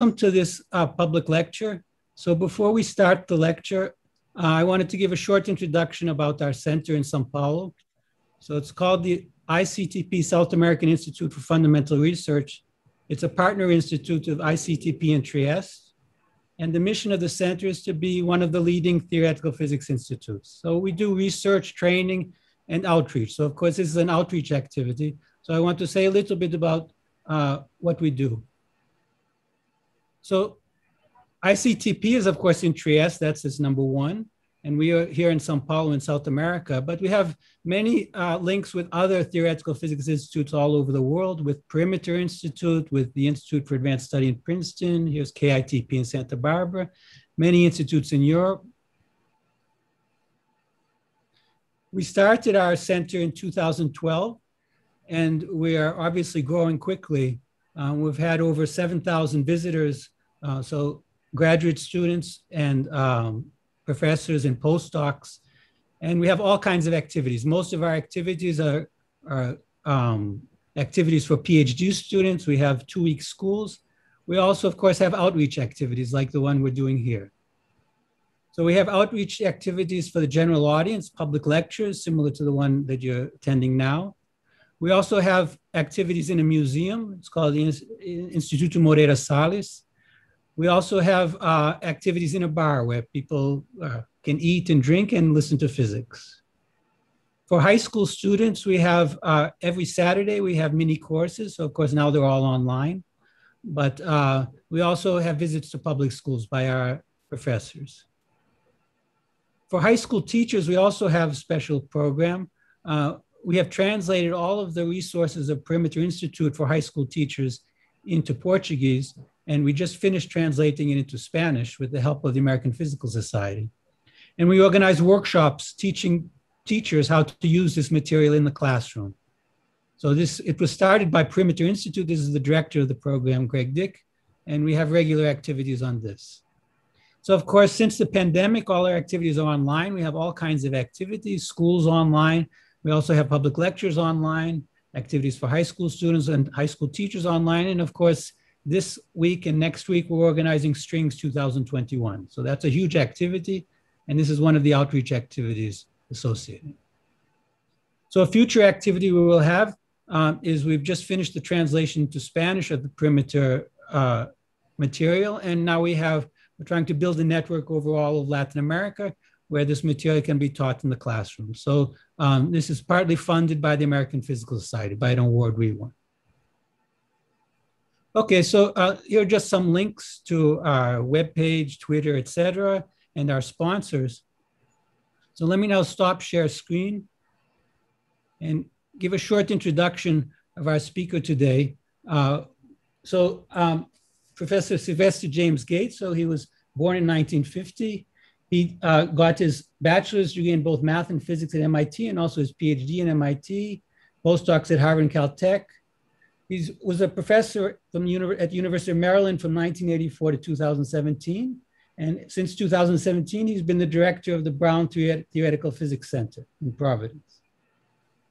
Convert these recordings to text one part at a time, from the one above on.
welcome to this uh, public lecture. So before we start the lecture, uh, I wanted to give a short introduction about our center in Sao Paulo. So it's called the ICTP South American Institute for Fundamental Research. It's a partner institute of ICTP in Trieste. And the mission of the center is to be one of the leading theoretical physics institutes. So we do research, training, and outreach. So of course, this is an outreach activity. So I want to say a little bit about uh, what we do. So ICTP is, of course, in Trieste. That's its number one. And we are here in Sao Paulo in South America. But we have many uh, links with other theoretical physics institutes all over the world, with Perimeter Institute, with the Institute for Advanced Study in Princeton. Here's KITP in Santa Barbara, many institutes in Europe. We started our center in 2012, and we are obviously growing quickly. Uh, we've had over 7,000 visitors, uh, so graduate students and um, professors and postdocs. And we have all kinds of activities. Most of our activities are, are um, activities for PhD students. We have two week schools. We also, of course, have outreach activities like the one we're doing here. So we have outreach activities for the general audience, public lectures, similar to the one that you're attending now. We also have activities in a museum. It's called the Instituto Moreira Salles. We also have uh, activities in a bar where people uh, can eat and drink and listen to physics. For high school students, we have uh, every Saturday we have mini courses. So of course now they're all online, but uh, we also have visits to public schools by our professors. For high school teachers, we also have a special program. Uh, we have translated all of the resources of Perimeter Institute for high school teachers into Portuguese, and we just finished translating it into Spanish with the help of the American Physical Society. And we organize workshops teaching teachers how to use this material in the classroom. So this it was started by Perimeter Institute. This is the director of the program, Greg Dick, and we have regular activities on this. So of course, since the pandemic, all our activities are online. We have all kinds of activities, schools online, we also have public lectures online, activities for high school students and high school teachers online. And of course, this week and next week, we're organizing Strings 2021. So that's a huge activity. And this is one of the outreach activities associated. So a future activity we will have um, is we've just finished the translation to Spanish of the perimeter uh, material. And now we have, we're trying to build a network over all of Latin America where this material can be taught in the classroom. So um, this is partly funded by the American Physical Society by an award we won. Okay, so uh, here are just some links to our webpage, Twitter, etc., and our sponsors. So let me now stop share screen and give a short introduction of our speaker today. Uh, so um, Professor Sylvester James Gates, so he was born in 1950. He uh, got his bachelor's degree in both math and physics at MIT and also his PhD in MIT, postdocs at Harvard and Caltech. He was a professor from at the University of Maryland from 1984 to 2017. And since 2017, he's been the director of the Brown Theoretical Physics Center in Providence.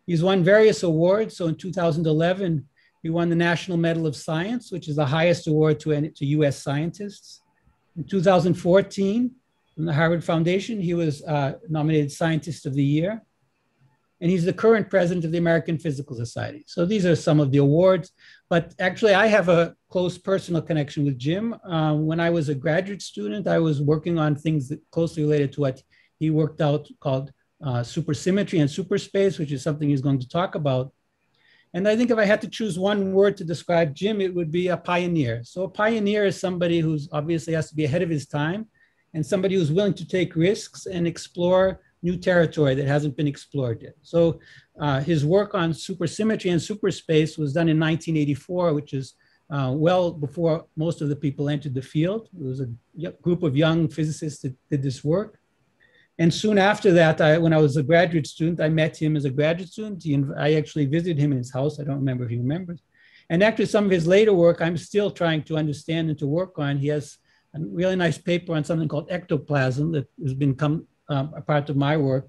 He's won various awards. So in 2011, he won the National Medal of Science, which is the highest award to, to US scientists. In 2014, from the Harvard Foundation. He was uh, nominated Scientist of the Year. And he's the current president of the American Physical Society. So these are some of the awards. But actually, I have a close personal connection with Jim. Uh, when I was a graduate student, I was working on things that closely related to what he worked out called uh, supersymmetry and superspace, which is something he's going to talk about. And I think if I had to choose one word to describe Jim, it would be a pioneer. So a pioneer is somebody who's obviously has to be ahead of his time, and somebody who's willing to take risks and explore new territory that hasn't been explored yet. So uh, his work on supersymmetry and superspace was done in 1984, which is uh, well before most of the people entered the field. It was a group of young physicists that did this work. And soon after that, I, when I was a graduate student, I met him as a graduate student. He, I actually visited him in his house. I don't remember if he remembers. And actually, some of his later work, I'm still trying to understand and to work on. He has a really nice paper on something called ectoplasm that has become um, a part of my work.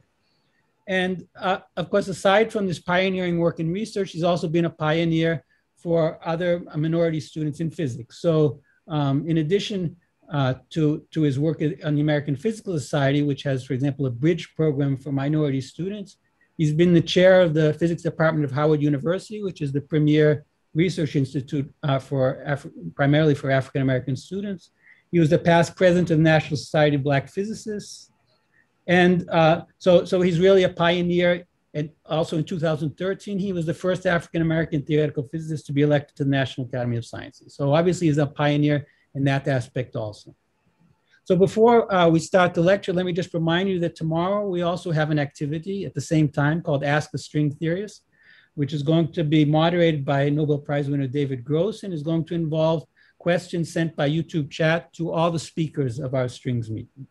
And uh, of course, aside from this pioneering work in research, he's also been a pioneer for other minority students in physics. So um, in addition uh, to, to his work on the American Physical Society, which has, for example, a bridge program for minority students. He's been the chair of the physics department of Howard University, which is the premier research institute uh, for Af- primarily for African American students. He was the past president of the National Society of Black Physicists. And uh, so, so he's really a pioneer. And also in 2013, he was the first African American theoretical physicist to be elected to the National Academy of Sciences. So obviously, he's a pioneer in that aspect also. So before uh, we start the lecture, let me just remind you that tomorrow we also have an activity at the same time called Ask the String Theorist, which is going to be moderated by Nobel Prize winner David Gross and is going to involve questions sent by YouTube chat to all the speakers of our strings meeting.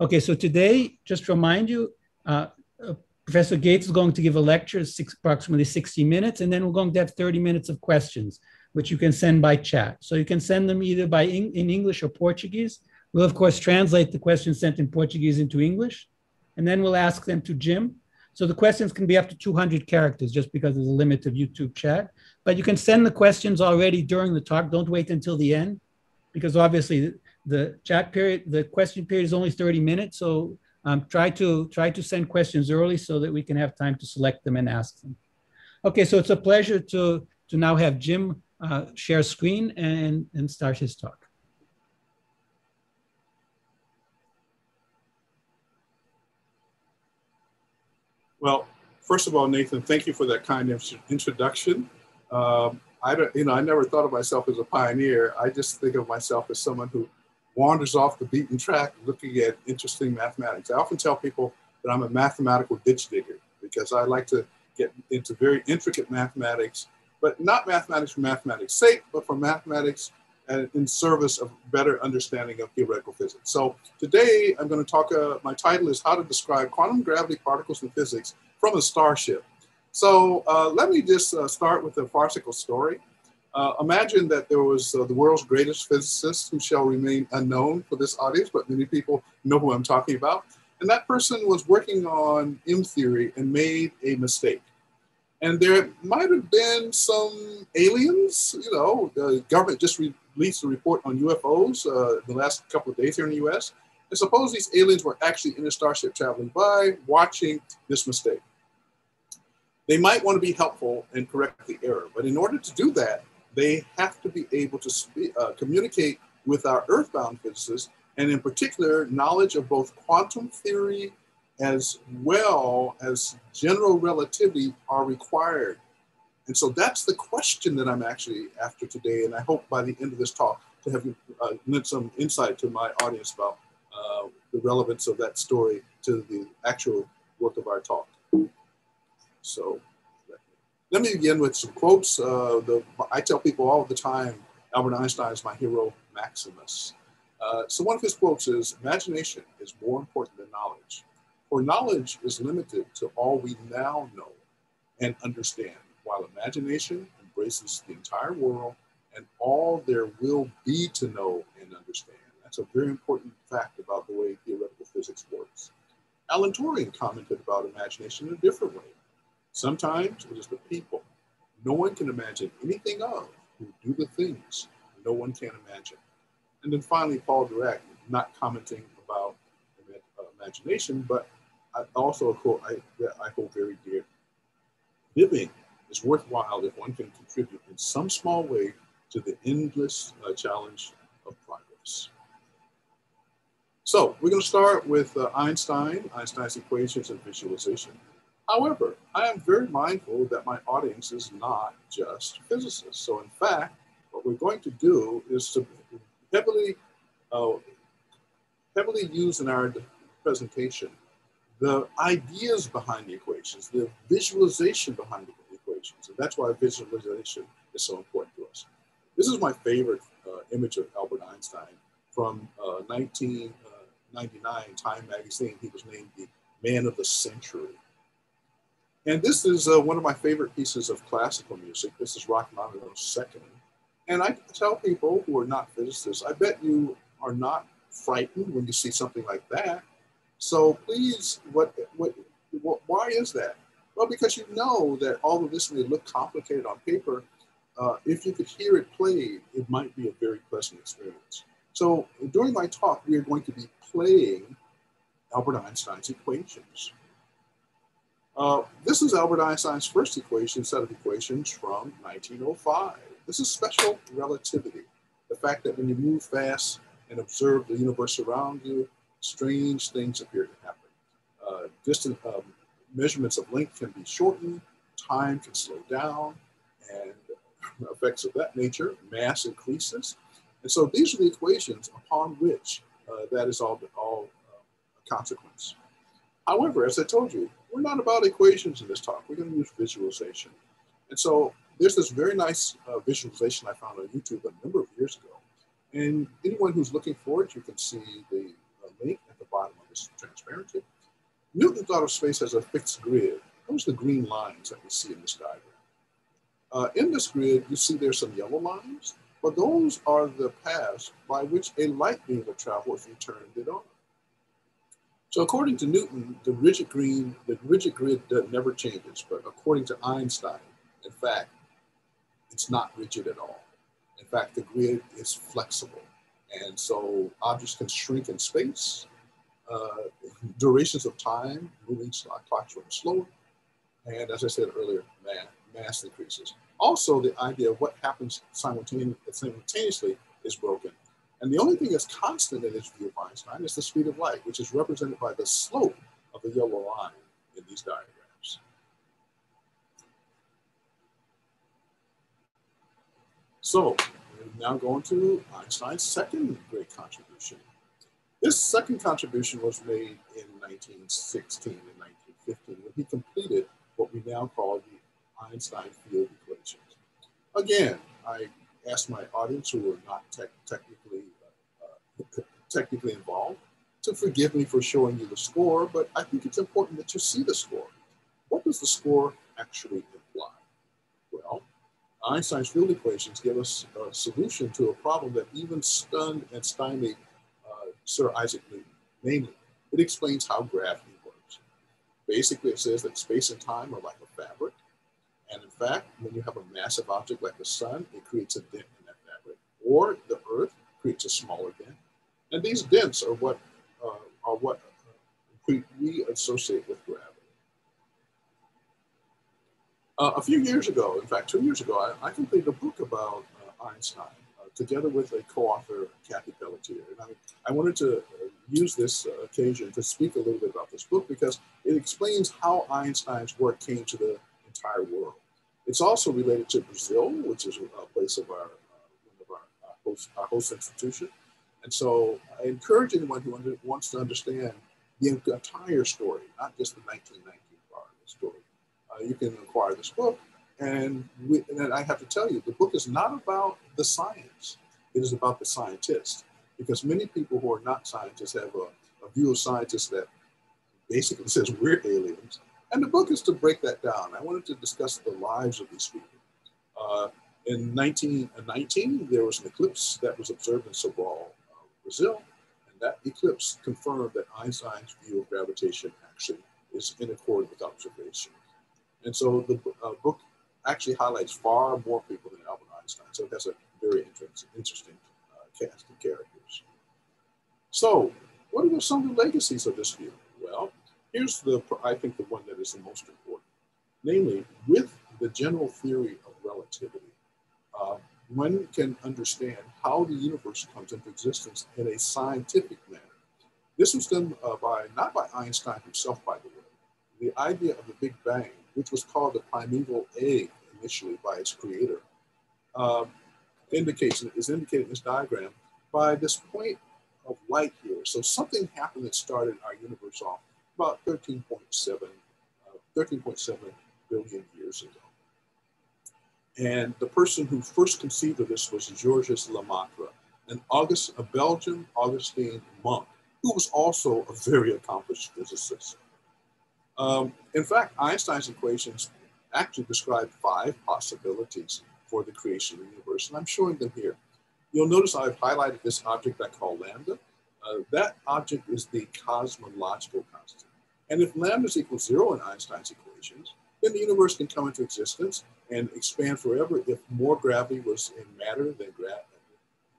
Okay, so today, just to remind you, uh, uh, Professor Gates is going to give a lecture, six, approximately 60 minutes, and then we're going to have 30 minutes of questions, which you can send by chat. So you can send them either by in, in English or Portuguese. We'll, of course, translate the questions sent in Portuguese into English, and then we'll ask them to Jim. So the questions can be up to 200 characters just because of the limit of YouTube chat. But you can send the questions already during the talk. Don't wait until the end, because obviously the chat period, the question period is only 30 minutes. So um, try to try to send questions early so that we can have time to select them and ask them. Okay, so it's a pleasure to to now have Jim uh, share screen and and start his talk. Well, first of all, Nathan, thank you for that kind of introduction. Um, I don't, you know, I never thought of myself as a pioneer. I just think of myself as someone who wanders off the beaten track looking at interesting mathematics. I often tell people that I'm a mathematical ditch digger because I like to get into very intricate mathematics, but not mathematics for mathematics' sake, but for mathematics in service of better understanding of theoretical physics. So today I'm going to talk, uh, my title is How to Describe Quantum Gravity Particles in Physics from a Starship. So uh, let me just uh, start with a farcical story. Uh, imagine that there was uh, the world's greatest physicist who shall remain unknown for this audience, but many people know who I'm talking about. And that person was working on M theory and made a mistake. And there might have been some aliens, you know, the government just released a report on UFOs uh, the last couple of days here in the US. And suppose these aliens were actually in a starship traveling by watching this mistake. They might want to be helpful and correct the error, but in order to do that, they have to be able to speak, uh, communicate with our earthbound physicists, and in particular, knowledge of both quantum theory as well as general relativity are required. And so that's the question that I'm actually after today. And I hope by the end of this talk to have uh, some insight to my audience about uh, the relevance of that story to the actual work of our talk. So let me begin with some quotes. Uh, the, I tell people all the time, Albert Einstein is my hero, Maximus. Uh, so one of his quotes is, imagination is more important than knowledge. For knowledge is limited to all we now know and understand, while imagination embraces the entire world and all there will be to know and understand. That's a very important fact about the way theoretical physics works. Alan Turing commented about imagination in a different way. Sometimes it is the people no one can imagine anything of who do the things no one can imagine. And then finally, Paul Dirac, not commenting about uh, imagination, but I also a quote I, that I hold very dear. Living is worthwhile if one can contribute in some small way to the endless uh, challenge of progress. So we're going to start with uh, Einstein, Einstein's equations and visualization. However, I am very mindful that my audience is not just physicists. So in fact, what we're going to do is to heavily, uh, heavily use in our presentation the ideas behind the equations, the visualization behind the equations. And that's why visualization is so important to us. This is my favorite uh, image of Albert Einstein from uh, 1999 Time magazine. He was named the man of the century. And this is uh, one of my favorite pieces of classical music. This is Rachmaninoff's second. And I tell people who are not physicists, I bet you are not frightened when you see something like that. So please, what, what, what, why is that? Well, because you know that all of this may look complicated on paper, uh, if you could hear it played, it might be a very pleasant experience. So during my talk, we are going to be playing Albert Einstein's equations. Uh, this is Albert Einstein's first equation, set of equations from 1905. This is special relativity. The fact that when you move fast and observe the universe around you, strange things appear to happen. Uh, distant um, measurements of length can be shortened, time can slow down, and effects of that nature, mass increases. And so these are the equations upon which uh, that is all, all uh, a consequence. However, as I told you, we're not about equations in this talk. We're going to use visualization. And so there's this very nice uh, visualization I found on YouTube a number of years ago. And anyone who's looking for it, you can see the uh, link at the bottom of this transparency. Newton thought of space as a fixed grid. Those are the green lines that we see in this diagram. Uh, in this grid, you see there's some yellow lines, but those are the paths by which a light beam would travel if you turned it on. So according to Newton, the rigid green, the rigid grid never changes, but according to Einstein, in fact, it's not rigid at all. In fact, the grid is flexible. And so objects can shrink in space, uh, durations of time, moving clocks run slower. And as I said earlier, man, mass increases. Also, the idea of what happens simultaneously is broken. And the only thing that's constant in this view of Einstein is the speed of light, which is represented by the slope of the yellow line in these diagrams. So we're now going to Einstein's second great contribution. This second contribution was made in 1916 and 1915 when he completed what we now call the Einstein field equations. Again, I ask my audience who are not te technically technically involved to forgive me for showing you the score, but I think it's important that you see the score. What does the score actually imply? Well, Einstein's field equations give us a solution to a problem that even stunned and stymied uh, Sir Isaac Newton. Namely, it explains how gravity works. Basically, it says that space and time are like a fabric, and in fact, when you have a massive object like the sun, it creates a dent in that fabric. Or the earth creates a smaller dent. And these dents are what, uh, are what we, we associate with gravity. Uh, a few years ago, in fact, two years ago, I, I completed a book about uh, Einstein uh, together with a co-author, Cathie Pelletier. And I, I wanted to uh, use this uh, occasion to speak a little bit about this book because it explains how Einstein's work came to the entire world. It's also related to Brazil, which is a place of our, uh, of our, our, host, our host institution. And so I encourage anyone who wants to understand the entire story, not just the 1919 part of the story. Uh, you can acquire this book. And, we, and I have to tell you, the book is not about the science. It is about the scientist. Because many people who are not scientists have a, a view of scientists that basically says we're aliens and the book is to break that down. I wanted to discuss the lives of these people. Uh, in 1919, there was an eclipse that was observed in Sobral, Brazil, and that eclipse confirmed that Einstein's view of gravitation actually is in accord with observation. And so the uh, book actually highlights far more people than Albert Einstein. So it has a very interesting, interesting uh, cast of characters. So what are some of the legacies of this view? Well, Here's the, I think, the one that is the most important. Namely, with the general theory of relativity, uh, one can understand how the universe comes into existence in a scientific manner. This was done uh, by, not by Einstein himself, by the way. The idea of the Big Bang, which was called the primeval egg initially by its creator, uh, indicates, is indicated in this diagram by this point of light here. So something happened that started our universe off about 13.7 uh, 13.7 billion years ago. And the person who first conceived of this was Georges Lemaitre, an August, a Belgian Augustine monk, who was also a very accomplished physicist. Um, in fact, Einstein's equations actually describe five possibilities for the creation of the universe, and I'm showing them here. You'll notice I've highlighted this object I call lambda. Uh, that object is the cosmological constant. And if lambda is equal zero in Einstein's equations, then the universe can come into existence and expand forever if more gravity was in matter than gravity,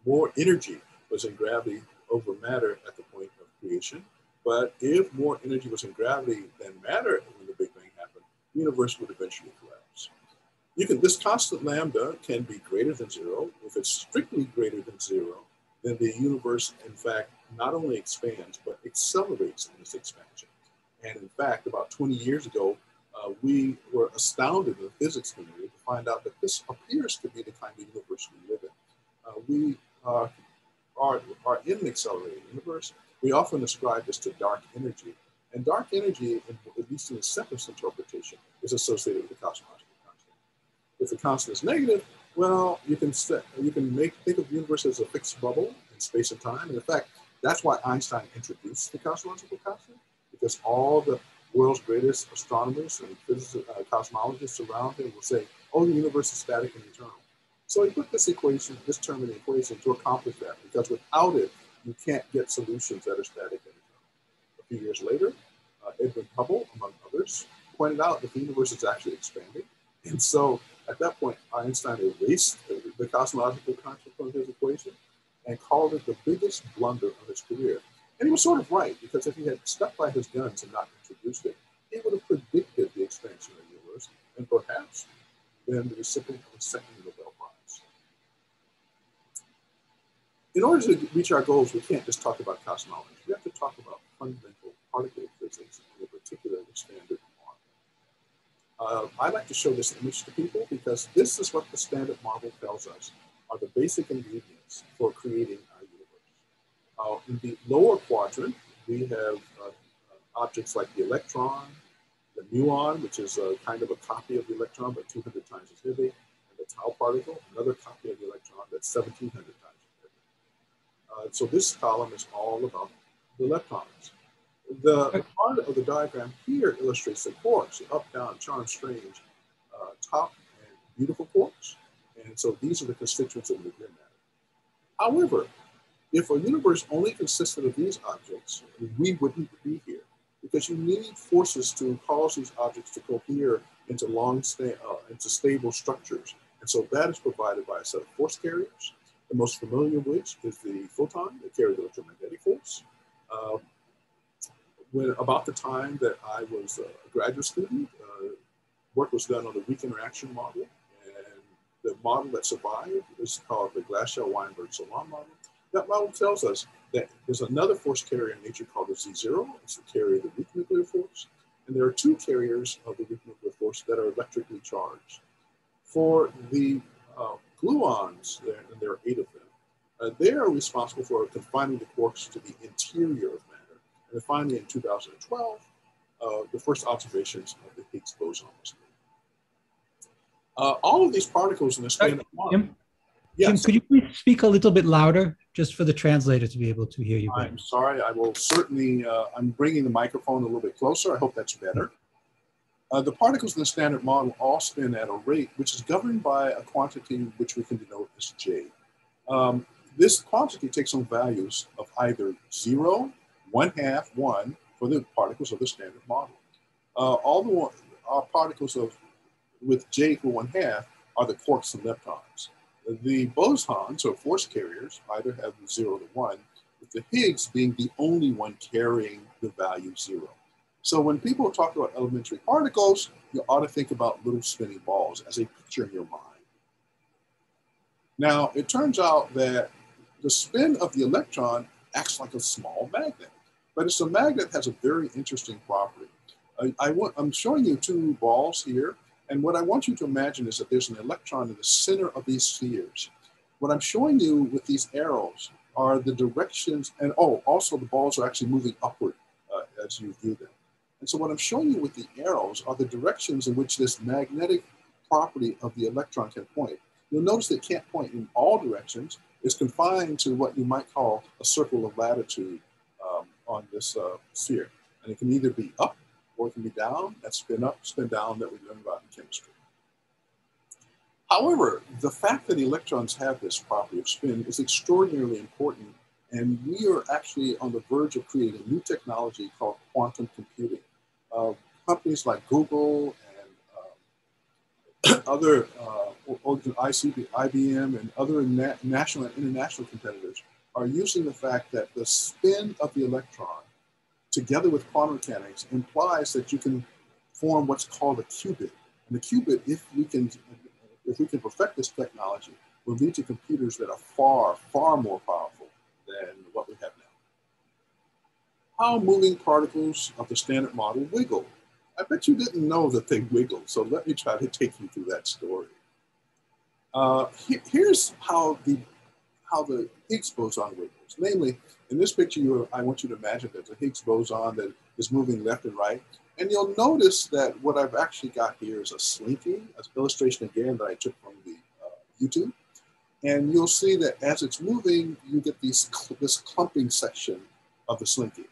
more energy was in gravity over matter at the point of creation. But if more energy was in gravity than matter when the Big Bang happened, the universe would eventually collapse. You can, this constant lambda can be greater than zero. If it's strictly greater than zero, then the universe, in fact, not only expands, but accelerates in its expansion. And in fact, about 20 years ago, uh, we were astounded in the physics community to find out that this appears to be the kind of universe we live in. Uh, we uh, are, are in an accelerating universe. We often ascribe this to dark energy. And dark energy, at least in the simplest interpretation, is associated with the cosmological constant. If the constant is negative, well, you can set, you can make think of the universe as a fixed bubble in space and time. And in fact, that's why Einstein introduced the cosmological constant, because all the world's greatest astronomers and physicists, uh, cosmologists around him will say, oh, the universe is static and eternal. So he put this equation, this term in the equation to accomplish that, because without it, you can't get solutions that are static and eternal. A few years later, uh, Edwin Hubble, among others, pointed out that the universe is actually expanding. And so at that point, Einstein erased the cosmological constant from his equation and called it the biggest blunder of his career. And he was sort of right, because if he had stuck by his guns and not introduced it, he would have predicted the expansion of the universe and perhaps been the recipient of the second Nobel Prize. In order to reach our goals, we can't just talk about cosmology. We have to talk about fundamental particle physics, in particular the standard model. Uh, I like to show this image to people because this is what the standard model tells us are the basic ingredients for creating our universe. Uh, in the lower quadrant, we have uh, objects like the electron, the muon, which is a kind of a copy of the electron, but 200 and the tau particle, another copy of the electron that's 1700 times heavy. Uh, so this column is all about the electrons. The part of the diagram here illustrates the quarks, the up, down, charm, strange, uh, top, and beautiful quarks. And so these are the constituents of nuclear matter. However, if a universe only consisted of these objects, we wouldn't be here because you need forces to cause these objects to cohere into long, uh, into stable structures. And so that is provided by a set of force carriers, the most familiar of which is the photon that carries the electromagnetic force. Uh, when about the time that I was a graduate student, uh, work was done on the weak interaction model, and the model that survived is called the Glashow-Weinberg-Salam model. That model tells us that there's another force carrier in nature called the Z0. It's the carrier of the weak nuclear force. And there are two carriers of the weak nuclear force that are electrically charged. For the uh, gluons, there, and there are eight of them, uh, they are responsible for confining the quarks to the interior of matter. And finally, in 2012, uh, the first observations of the Higgs boson was made. Uh, all of these particles in the standard model. Yes. Jim, could you please speak a little bit louder, just for the translator to be able to hear you? Better? I'm sorry. I will certainly. Uh, I'm bringing the microphone a little bit closer. I hope that's better. Uh, the particles in the standard model all spin at a rate which is governed by a quantity which we can denote as j. Um, this quantity takes on values of either zero, one half, one for the particles of the standard model. Uh, all the particles of with j equal one half are the quarks and leptons. The bosons or force carriers either have zero to one, with the Higgs being the only one carrying the value zero. So when people talk about elementary particles, you ought to think about little spinning balls as a picture in your mind. Now, it turns out that the spin of the electron acts like a small magnet, but it's a magnet that has a very interesting property. I, I want, I'm showing you two balls here. And what I want you to imagine is that there's an electron in the center of these spheres. What I'm showing you with these arrows are the directions, and oh, also the balls are actually moving upward uh, as you view them. And so what I'm showing you with the arrows are the directions in which this magnetic property of the electron can point. You'll notice it can't point in all directions. It's confined to what you might call a circle of latitude um, on this uh, sphere. And it can either be up or it can be down, that's spin up, spin down that we learned about in chemistry. However, the fact that electrons have this property of spin is extraordinarily important, and we are actually on the verge of creating a new technology called quantum computing. Uh, companies like Google and uh, other uh, ICB, IBM, and other na national and international competitors are using the fact that the spin of the electron, together with quantum mechanics, implies that you can form what's called a qubit. And the qubit, if we can, if we can perfect this technology, will lead to computers that are far, far more powerful than what we have now. How moving particles of the standard model wiggle. I bet you didn't know that they wiggle, so let me try to take you through that story. Uh, here's how the how the Higgs boson wiggles. Namely, in this picture, you, I want you to imagine there's a Higgs boson that is moving left and right. And you'll notice that what I've actually got here is a slinky, an illustration again that I took from the uh, YouTube. And you'll see that as it's moving, you get these, this clumping section of the slinky.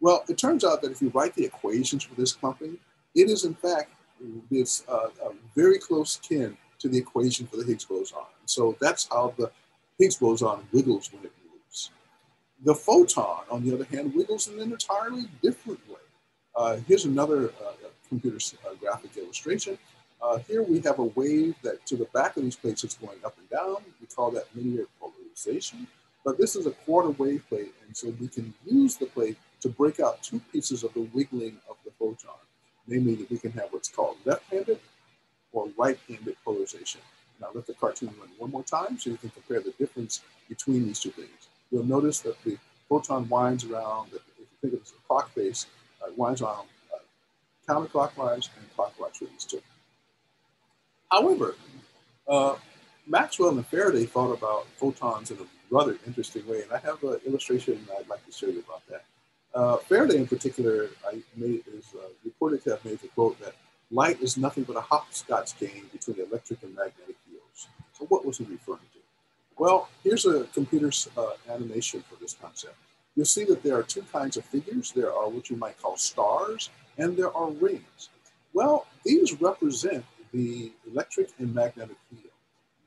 Well, it turns out that if you write the equations for this clumping, it is in fact this uh, very close kin to the equation for the Higgs boson. So that's how the Higgs boson wiggles when it moves. The photon, on the other hand, wiggles in an entirely different way. Uh, here's another uh, computer uh, graphic illustration. Uh, here we have a wave that to the back of these plates is going up and down. We call that linear polarization. But this is a quarter wave plate, and so we can use the plate to break out two pieces of the wiggling of the photon. Namely, that we can have what's called left-handed or right-handed polarization. Now let the cartoon run one more time so you can compare the difference between these two things. You'll notice that the photon winds around, if you think of it as a clock face, uh, winds around uh, counterclockwise and clockwise with these two. However, uh, Maxwell and Faraday thought about photons in a rather interesting way, and I have an illustration I'd like to show you about that. Uh, Faraday, in particular, I made, is uh, reported to have made the quote that light is nothing but a hopscotch game between electric and magnetic fields. So what was he referring to? Well, here's a computer uh, animation for this concept. You'll see that there are two kinds of figures. There are what you might call stars, and there are rings. Well, these represent the electric and magnetic field.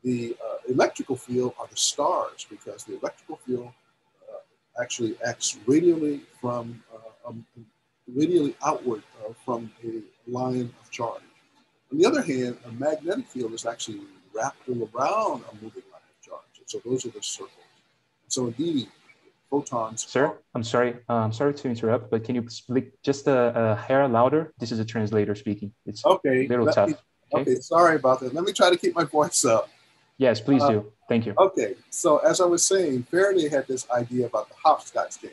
The uh, electrical field are the stars because the electrical field actually acts radially from uh, um, radially outward uh, from a line of charge. On the other hand, a magnetic field is actually wrapped around a moving line of charge. And so those are the circles. And so indeed, photons. Sir. I'm sorry. Uh, I'm sorry to interrupt, but can you speak just a, a hair louder? This is a translator speaking. It's okay. a little tough. Me, okay? okay, sorry about that. Let me try to keep my voice up. Yes, please uh, do. Thank you. Okay, so as I was saying, Faraday had this idea about the hopscotch game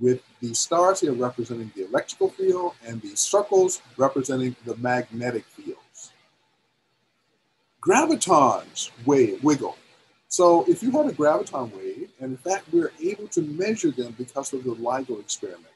with the stars here representing the electrical field and the circles representing the magnetic fields. Gravitons wave, wiggle. So if you had a graviton wave, and in fact we're able to measure them because of the LIGO experiment,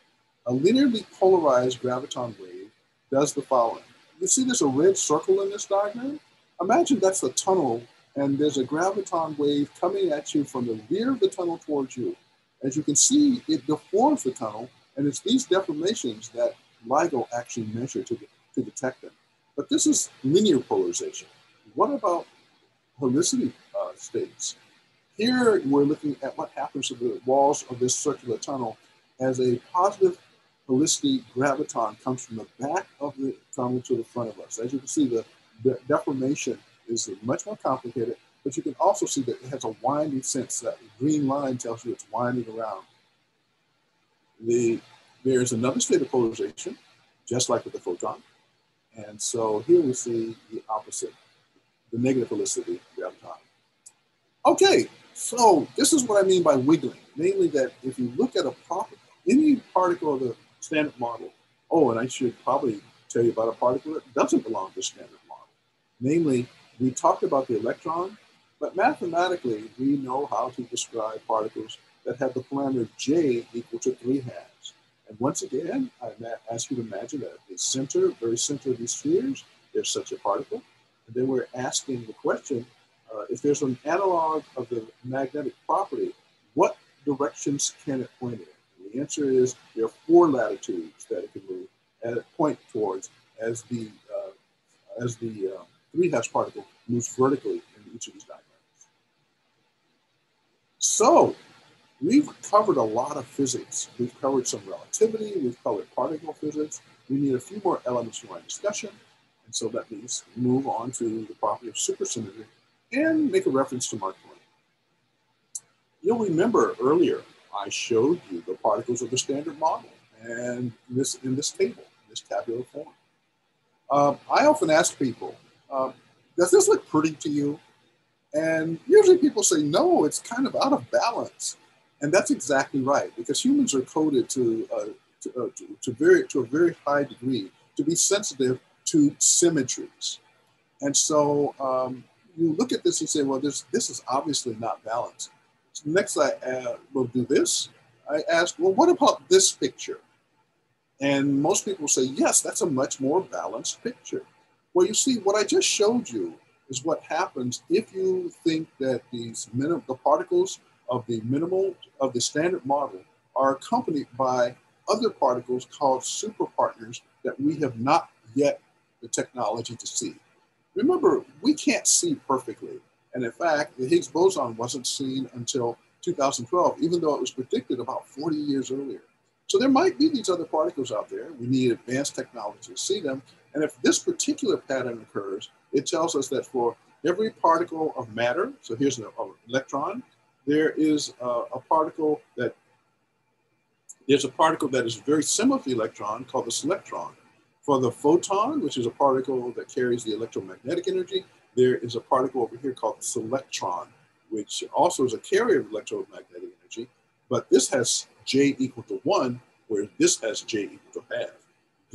a linearly polarized graviton wave does the following. You see there's a red circle in this diagram? Imagine that's the tunnel and there's a graviton wave coming at you from the rear of the tunnel towards you. As you can see, it deforms the tunnel, and it's these deformations that LIGO actually measure to, to detect them. But this is linear polarization. What about helicity uh, states? Here, we're looking at what happens to the walls of this circular tunnel as a positive helicity graviton comes from the back of the tunnel to the front of us. As you can see, the, the deformation is much more complicated but you can also see that it has a winding sense. That green line tells you it's winding around. The, there's another state of polarization, just like with the photon. And so here we see the opposite, the negative helicity graviton. Okay, so this is what I mean by wiggling, namely that if you look at a proper, any particle of the standard model, oh, and I should probably tell you about a particle that doesn't belong to the standard model. Namely, we talked about the electron, but mathematically, we know how to describe particles that have the parameter j equal to 3 halves. And once again, I ask you to imagine that at the center, very center of these spheres, there's such a particle. And then we're asking the question, uh, if there's an analog of the magnetic property, what directions can it point in? And the answer is there are four latitudes that it can move and point towards as the, uh, as the uh, 3 halves particle moves vertically in each of these diagrams. So we've covered a lot of physics. We've covered some relativity, we've covered particle physics. We need a few more elements from our discussion. And so let me move on to the property of supersymmetry and make a reference to Mark Twain. You'll remember earlier, I showed you the particles of the standard model and this in this table, this tabular form. Um, I often ask people, um, does this look pretty to you? And usually people say, no, it's kind of out of balance. And that's exactly right, because humans are coded to, uh, to, uh, to, to, very, to a very high degree to be sensitive to symmetries. And so um, you look at this and say, well, this, this is obviously not balanced. So next I uh, will do this. I ask, well, what about this picture? And most people say, yes, that's a much more balanced picture. Well, you see, what I just showed you is what happens if you think that these minim- the particles of the minimal of the standard model are accompanied by other particles called superpartners that we have not yet the technology to see. Remember, we can't see perfectly. And in fact, the Higgs boson wasn't seen until 2012, even though it was predicted about 40 years earlier. So there might be these other particles out there. We need advanced technology to see them. And if this particular pattern occurs, it tells us that for every particle of matter, so here's an uh, electron, there is a, a particle that there's a particle that is very similar to the electron called the selectron. For the photon, which is a particle that carries the electromagnetic energy, there is a particle over here called the selectron, which also is a carrier of electromagnetic energy, but this has J equal to one, where this has J equal to half.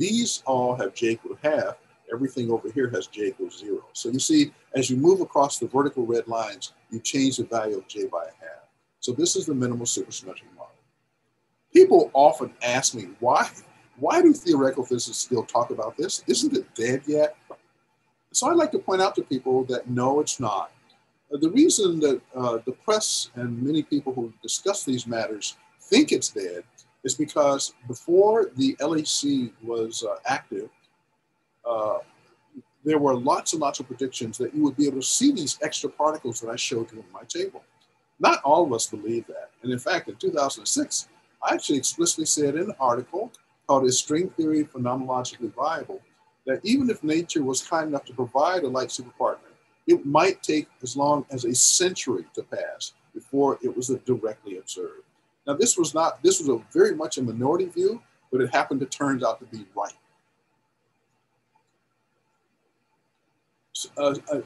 These all have J equal to half. Everything over here has J equals zero. So you see, as you move across the vertical red lines, you change the value of J by a half. So this is the minimal supersymmetric model. People often ask me, why, why do theoretical physicists still talk about this? Isn't it dead yet? So I'd like to point out to people that no, it's not. Uh, the reason that uh, the press and many people who discuss these matters think it's dead is because before the LHC was uh, active, uh, there were lots and lots of predictions that you would be able to see these extra particles that I showed you on my table. Not all of us believe that. And in fact, in 2006, I actually explicitly said in an article called Is String Theory Phenomenologically Viable? that even if nature was kind enough to provide a light superpartner, it might take as long as a century to pass before it was directly observed. Now, this was not, this was a very much a minority view, but it happened to turn out to be right. Uh, uh,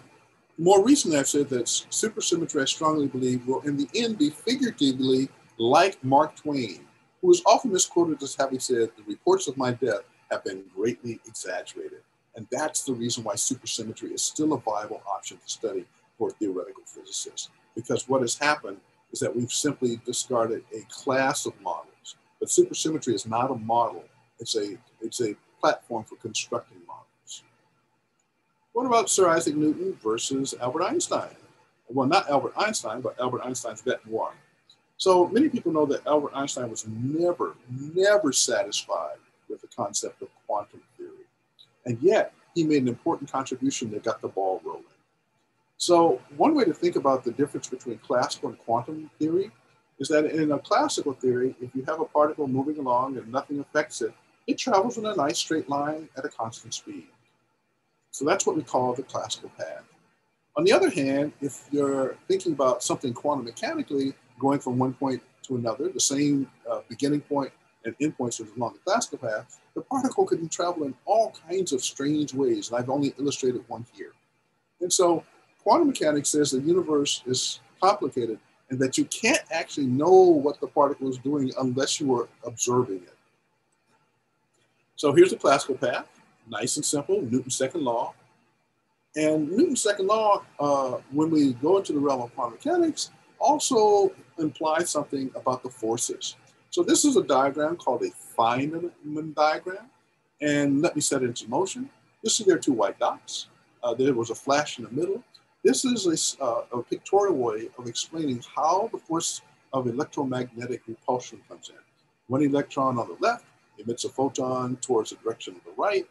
more recently, I've said that supersymmetry, I strongly believe, will in the end be figuratively like Mark Twain, who is often misquoted as having said, The reports of my death have been greatly exaggerated. And that's the reason why supersymmetry is still a viable option to study for theoretical physicists. Because what has happened is that we've simply discarded a class of models. But supersymmetry is not a model, it's a, it's a platform for constructing models. What about Sir Isaac Newton versus Albert Einstein? Well, not Albert Einstein, but Albert Einstein's bête noire. So many people know that Albert Einstein was never, never satisfied with the concept of quantum theory. And yet, he made an important contribution that got the ball rolling. So, one way to think about the difference between classical and quantum theory is that in a classical theory, if you have a particle moving along and nothing affects it, it travels in a nice straight line at a constant speed. So, that's what we call the classical path. On the other hand, if you're thinking about something quantum mechanically, going from one point to another, the same uh, beginning point and endpoints along the classical path, the particle can travel in all kinds of strange ways. And I've only illustrated one here. And so quantum mechanics says the universe is complicated and that you can't actually know what the particle is doing unless you are observing it. So here's the classical path, nice and simple, Newton's second law. And Newton's second law, uh, when we go into the realm of quantum mechanics, also implies something about the forces. So this is a diagram called a Feynman diagram. And let me set it into motion. This is their two white dots. Uh, there was a flash in the middle. This is a, uh, a pictorial way of explaining how the force of electromagnetic repulsion comes in. One electron on the left emits a photon towards the direction of the right.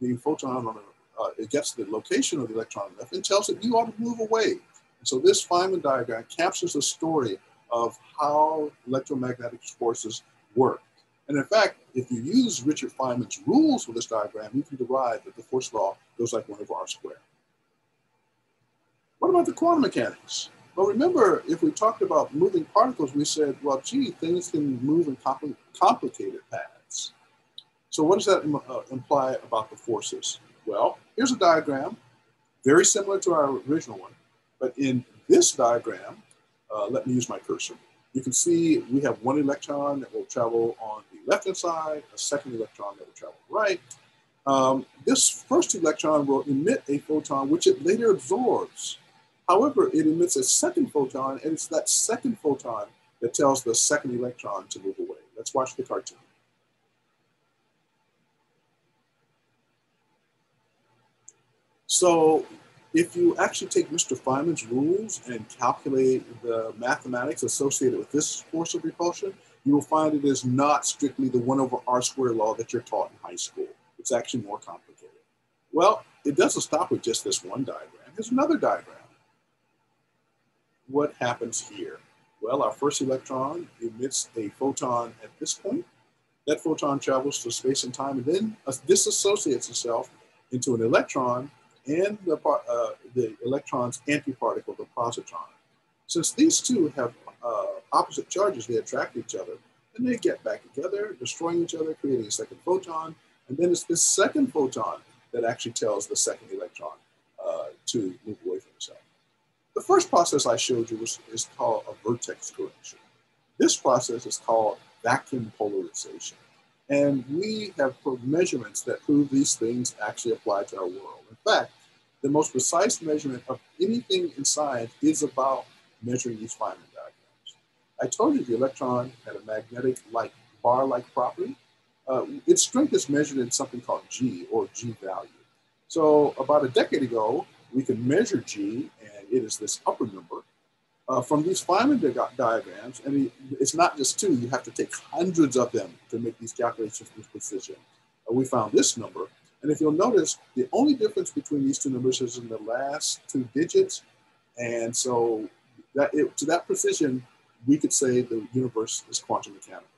The photon on the, uh, it gets the location of the electron on the left and tells it you ought to move away. And so this Feynman diagram captures the story of how electromagnetic forces work. And in fact, if you use Richard Feynman's rules for this diagram, you can derive that the force law goes like one over r squared. What about the quantum mechanics? Well, remember, if we talked about moving particles, we said, well, gee, things can move in compl complicated paths. So what does that uh, imply about the forces? Well, here's a diagram, very similar to our original one, but in this diagram, uh, let me use my cursor. You can see we have one electron that will travel on the left-hand side, a second electron that will travel right. Um, this first electron will emit a photon, which it later absorbs. However, it emits a second photon, and it's that second photon that tells the second electron to move away. Let's watch the cartoon. So if you actually take Mr. Feynman's rules and calculate the mathematics associated with this force of repulsion, you will find it is not strictly the one over r squared law that you're taught in high school. It's actually more complicated. Well, it doesn't stop with just this one diagram. There's another diagram. What happens here? Well, our first electron emits a photon at this point. That photon travels through space and time and then disassociates itself into an electron and the, uh, the electron's antiparticle, the positron. Since these two have uh, opposite charges, they attract each other, and they get back together, destroying each other, creating a second photon, and then it's this second photon that actually tells the second electron uh, to move away. The first process I showed you was, is called a vertex correction. This process is called vacuum polarization. And we have measurements that prove these things actually apply to our world. In fact, the most precise measurement of anything in science is about measuring these Feynman diagrams. I told you the electron had a magnetic like bar-like property. Uh, its strength is measured in something called G or G value. So about a decade ago, we could measure G, and it is this upper number, uh, from these Feynman di diagrams. And it's not just two, you have to take hundreds of them to make these calculations with precision. Uh, we found this number, and if you'll notice, the only difference between these two numbers is in the last two digits. And so that it, to that precision, we could say the universe is quantum mechanical.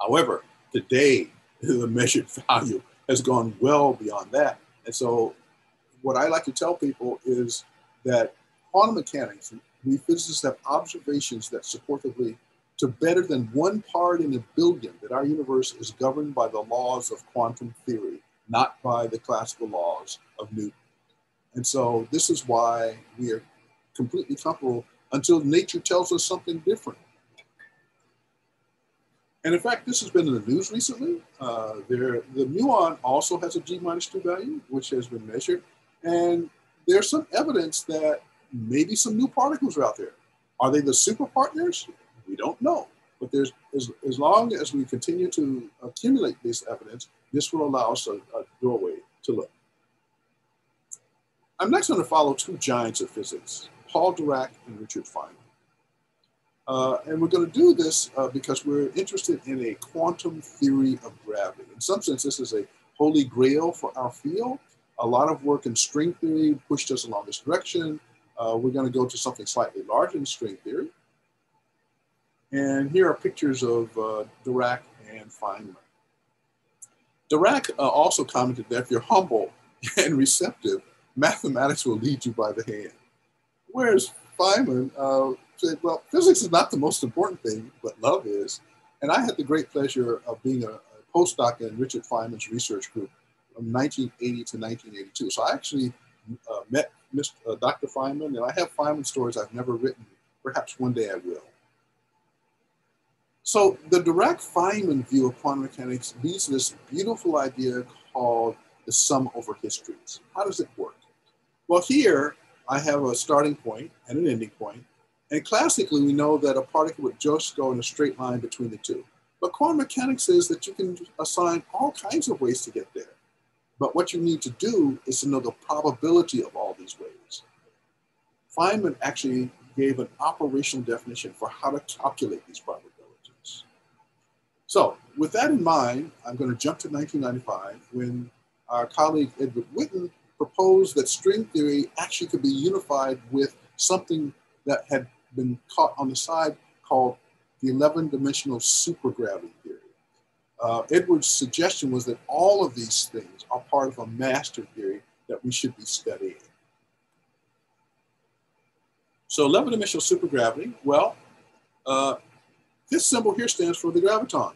However, today, the measured value has gone well beyond that. And so what I like to tell people is that quantum mechanics, we physicists have observations that supportively to better than one part in a billion that our universe is governed by the laws of quantum theory, not by the classical laws of Newton. And so this is why we are completely comfortable until nature tells us something different. And in fact, this has been in the news recently. Uh, there, the muon also has a G minus two value, which has been measured. And there's some evidence that maybe some new particles are out there. Are they the super partners? We don't know. But there's as, as long as we continue to accumulate this evidence, this will allow us a, a doorway to look. I'm next going to follow two giants of physics, Paul Dirac and Richard Feynman. Uh, and we're going to do this uh, because we're interested in a quantum theory of gravity. In some sense, this is a holy grail for our field. A lot of work in string theory pushed us along this direction. Uh, we're going to go to something slightly larger in string theory. And here are pictures of uh, Dirac and Feynman. Dirac uh, also commented that if you're humble and receptive, mathematics will lead you by the hand. Whereas Feynman uh, said, well, physics is not the most important thing, but love is. And I had the great pleasure of being a, a postdoc in Richard Feynman's research group from 1980 to 1982. So I actually uh, met Mr., uh, Dr. Feynman, and I have Feynman stories I've never written. Perhaps one day I will. So the direct Feynman view of quantum mechanics leads to this beautiful idea called the sum over histories. How does it work? Well, here I have a starting point and an ending point, and classically we know that a particle would just go in a straight line between the two. But quantum mechanics says that you can assign all kinds of ways to get there. But what you need to do is to know the probability of all these ways. Feynman actually gave an operational definition for how to calculate these probabilities. So with that in mind, I'm going to jump to 1995 when our colleague Edward Witten proposed that string theory actually could be unified with something that had been caught on the side called the 11 dimensional supergravity theory. Uh, Edwards' suggestion was that all of these things are part of a master theory that we should be studying. So 11 dimensional supergravity, well, uh, this symbol here stands for the graviton.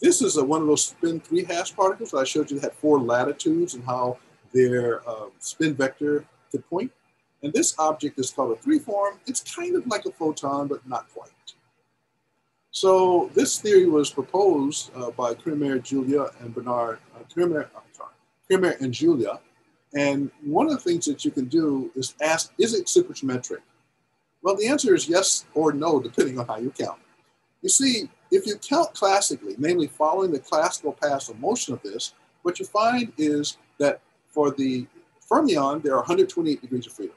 This is a, one of those spin three halves particles I showed you that had four latitudes and how their uh, spin vector could point. And this object is called a three form. It's kind of like a photon, but not quite. So this theory was proposed uh, by Cremmer, Julia, and Bernard, uh, I'm sorry, Cremmer and Julia. And one of the things that you can do is ask, is it supersymmetric? Well, the answer is yes or no, depending on how you count. You see, if you count classically, namely following the classical path of motion of this, what you find is that for the fermion, there are 128 degrees of freedom.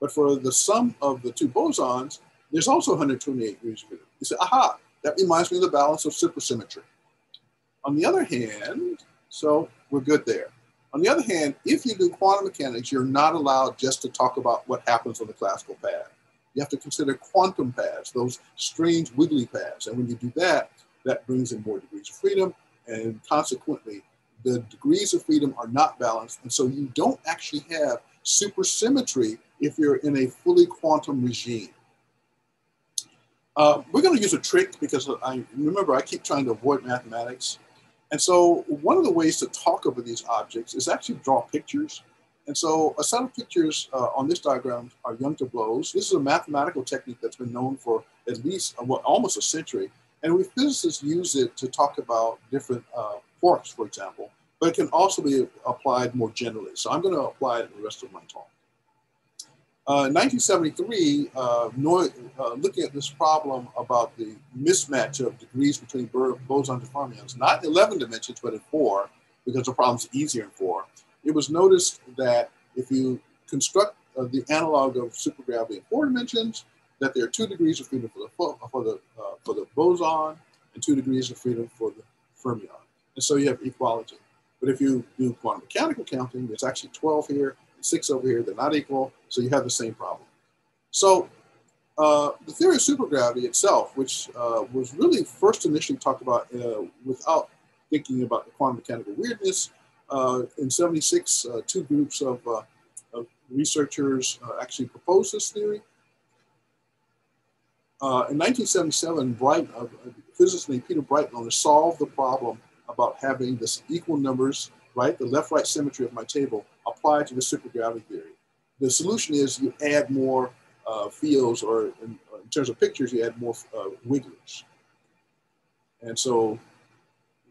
But for the sum of the two bosons, there's also 128 degrees of freedom. You say, aha, that reminds me of the balance of supersymmetry. On the other hand, so we're good there. On the other hand, if you do quantum mechanics, you're not allowed just to talk about what happens on the classical path. You have to consider quantum paths, those strange wiggly paths. And when you do that, that brings in more degrees of freedom. And consequently, the degrees of freedom are not balanced. And so you don't actually have supersymmetry if you're in a fully quantum regime. Uh, we're going to use a trick because I remember I keep trying to avoid mathematics. And so one of the ways to talk over these objects is actually draw pictures. And so a set of pictures uh, on this diagram are Young-Tableaus. This is a mathematical technique that's been known for at least uh, well, almost a century. And we physicists use it to talk about different uh, quarks, for example, but it can also be applied more generally. So I'm going to apply it in the rest of my talk. Uh, 1973, uh, uh, looking at this problem about the mismatch of degrees between boson and fermions, not 11 dimensions, but in four, because the problem's easier in four, it was noticed that if you construct uh, the analog of supergravity in four dimensions, that there are two degrees of freedom for the, for the, uh, for the boson and two degrees of freedom for the fermion. And so you have equality. But if you do quantum mechanical counting, there's actually 12 here six over here, they're not equal, so you have the same problem. So uh, the theory of supergravity itself, which uh, was really first initially talked about uh, without thinking about the quantum mechanical weirdness, uh, in 76, uh, two groups of, uh, of researchers actually proposed this theory. in 1977, Bright, a physicist named Peter Breitenlohner solved the problem about having this equal numbers, right, the left-right symmetry of my table apply to the supergravity theory. The solution is you add more uh, fields, or in, in, terms of pictures, you add more uh, wigglers. And so,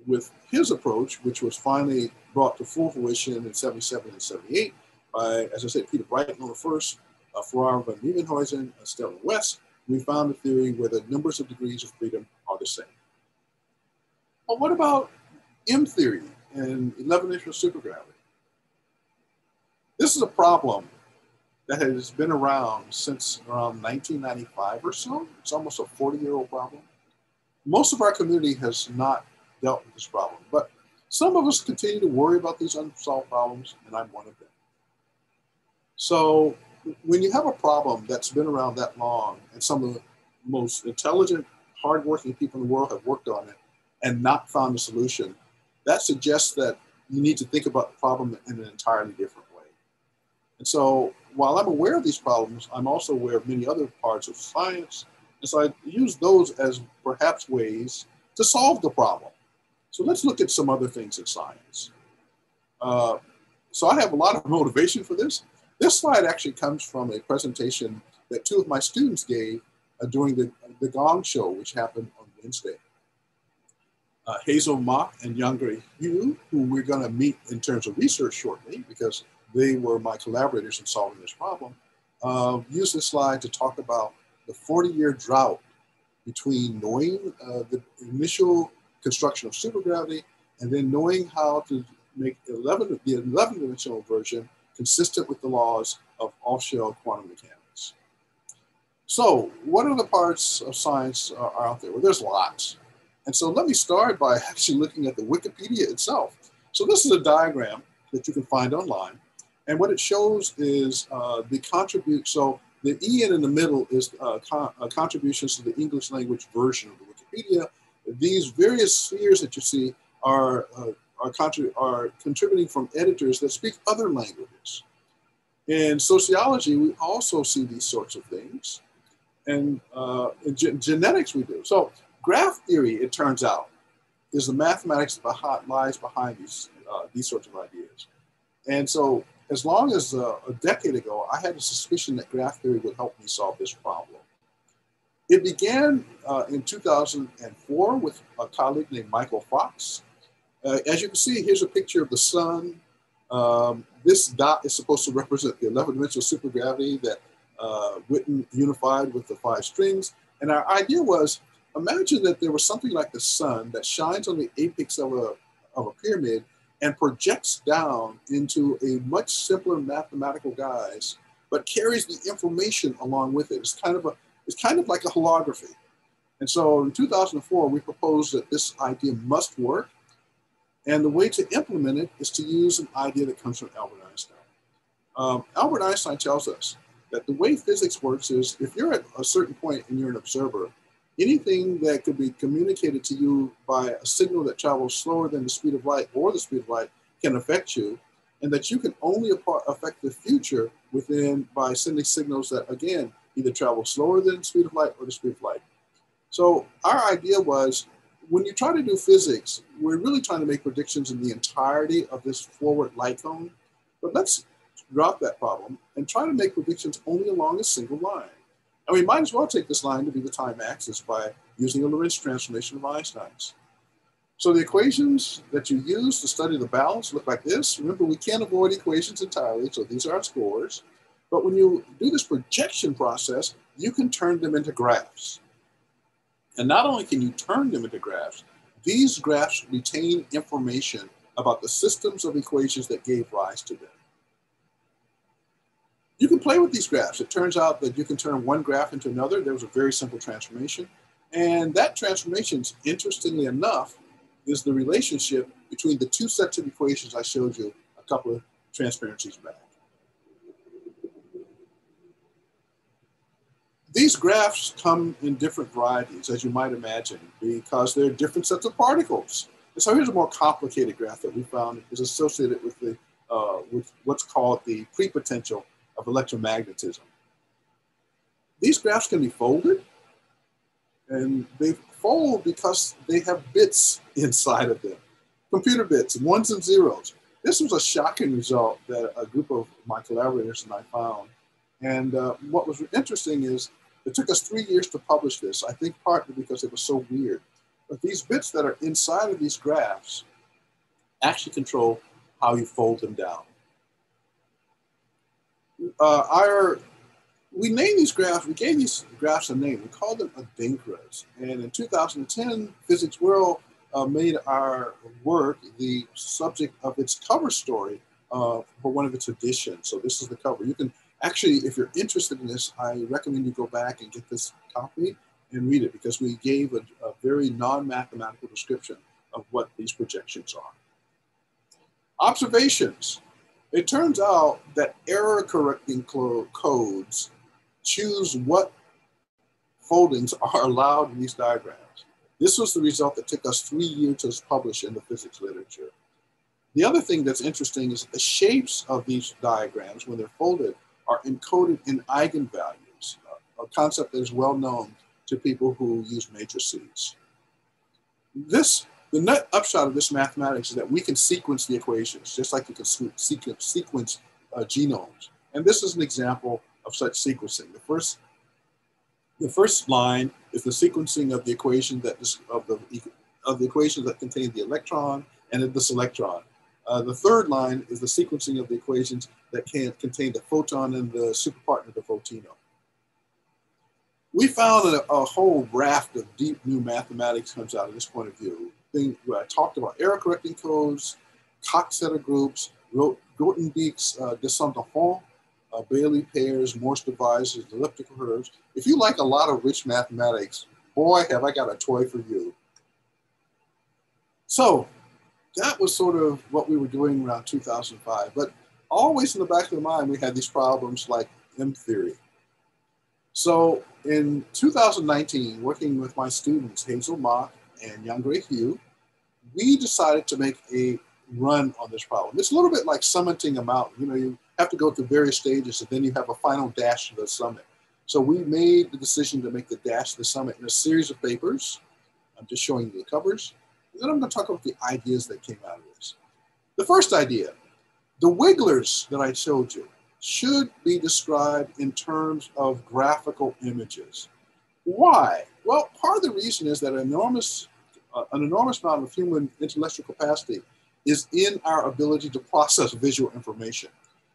with his approach, which was finally brought to full fruition in 77 and 78 by, as I said, Peter Breitenlohner the first, uh, Ferrara van Nieuwenhuizen, and Stelle West, we found a theory where the numbers of degrees of freedom are the same. But what about M theory and 11 dimensional supergravity? This is a problem that has been around since around 1995 or so. It's almost a 40 year old problem. Most of our community has not dealt with this problem, but some of us continue to worry about these unsolved problems, and I'm one of them. So, when you have a problem that's been around that long, and some of the most intelligent, hardworking people in the world have worked on it and not found a solution, that suggests that you need to think about the problem in an entirely different and so while I'm aware of these problems, I'm also aware of many other parts of science. And so I use those as perhaps ways to solve the problem. So let's look at some other things in science. Uh, so I have a lot of motivation for this. This slide actually comes from a presentation that two of my students gave uh, during the, the Gong show, which happened on Wednesday. Uh, Hazel Mak and Yangrui Hu, who we're going to meet in terms of research shortly, because they were my collaborators in solving this problem, uh, used this slide to talk about the 40 year drought between knowing uh, the initial construction of supergravity and then knowing how to make 11, the 11 dimensional version consistent with the laws of off-shell quantum mechanics. So what are the parts of science are out there? Well, there's lots. And so let me start by actually looking at the Wikipedia itself. So this is a diagram that you can find online and what it shows is uh, the contribute. So the EN in the middle is uh, con uh, contributions to the English language version of the Wikipedia. These various spheres that you see are, uh, are, contrib- are contributing from editors that speak other languages. In sociology, we also see these sorts of things. And uh, in ge- genetics, we do. So, graph theory, it turns out, is the mathematics that lies behind these, uh, these sorts of ideas. And so, as long as uh, a decade ago, I had a suspicion that graph theory would help me solve this problem. It began uh, in 2004 with a colleague named Michael Faux. Uh, as you can see, here's a picture of the sun. Um, this dot is supposed to represent the 11 dimensional supergravity that uh, Witten unified with the five strings. And our idea was imagine that there was something like the sun that shines on the apex of a, of a pyramid and projects down into a much simpler mathematical guise, but carries the information along with it. It's kind of a it's kind of like a holography. And so in 2004, we proposed that this idea must work. And the way to implement it is to use an idea that comes from Albert Einstein. Um, Albert Einstein tells us that the way physics works is if you're at a certain point and you're an observer, anything that could be communicated to you by a signal that travels slower than the speed of light or the speed of light can affect you, and that you can only affect the future within by sending signals that again either travel slower than the speed of light or the speed of light. So our idea was when you try to do physics, we're really trying to make predictions in the entirety of this forward light cone. But let's drop that problem and try to make predictions only along a single line. And we might as well take this line to be the time axis by using a Lorentz transformation of Einstein's. So the equations that you use to study the balance look like this. Remember, we can't avoid equations entirely, so these are our scores. But when you do this projection process, you can turn them into graphs. And not only can you turn them into graphs, these graphs retain information about the systems of equations that gave rise to them. You can play with these graphs. It turns out that you can turn one graph into another. There was a very simple transformation. And that transformation, interestingly enough, is the relationship between the two sets of equations I showed you a couple of transparencies back. These graphs come in different varieties, as you might imagine, because they're different sets of particles. And so here's a more complicated graph that we found is associated with, the, uh, with what's called the prepotential of electromagnetism. These graphs can be folded, and they fold because they have bits inside of them, computer bits, ones and zeros. This was a shocking result that a group of my collaborators and I found. And uh, what was interesting is it took us three years to publish this, I think partly because it was so weird. But these bits that are inside of these graphs actually control how you fold them down. Uh, our, we named these graphs, we gave these graphs a name. We called them Adinkras. And in 2010, Physics World uh, made our work the subject of its cover story uh, for one of its editions. So this is the cover. You can actually, if you're interested in this, I recommend you go back and get this copy and read it because we gave a, a very non-mathematical description of what these projections are. Observations. It turns out that error correcting codes choose what foldings are allowed in these diagrams. This was the result that took us three years to publish in the physics literature. The other thing that's interesting is that the shapes of these diagrams, when they're folded, are encoded in eigenvalues, a concept that is well known to people who use matrices. This, the net upshot of this mathematics is that we can sequence the equations, just like you can sequence, sequence uh, genomes. And this is an example of such sequencing. The first, the first line is the sequencing of the equation that is of the of the equations that contain the electron and this electron. Uh, the third line is the sequencing of the equations that can contain the photon and the superpartner, the photino. We found a, a, whole raft of deep new mathematics comes out of this point of view. Thing where I talked about error correcting codes, Coxeter groups, Grothendieck's uh, descent de uh, Bailey pairs, Morse divisors, elliptical curves. If you like a lot of rich mathematics, boy, have I got a toy for you. So that was sort of what we were doing around 2005. But always in the back of the mind, we had these problems like M theory. So in 2019, working with my students, Hazel Mak and Yangrui Hu, we decided to make a run on this problem. It's a little bit like summiting a mountain. You know, you have to go through various stages and then you have a final dash to the summit. So we made the decision to make the dash to the summit in a series of papers. I'm just showing you the covers. And then I'm going to talk about the ideas that came out of this. The first idea, the wigglers that I showed you should be described in terms of graphical images. Why? Well, part of the reason is that enormous, uh, an enormous amount of human intellectual capacity is in our ability to process visual information.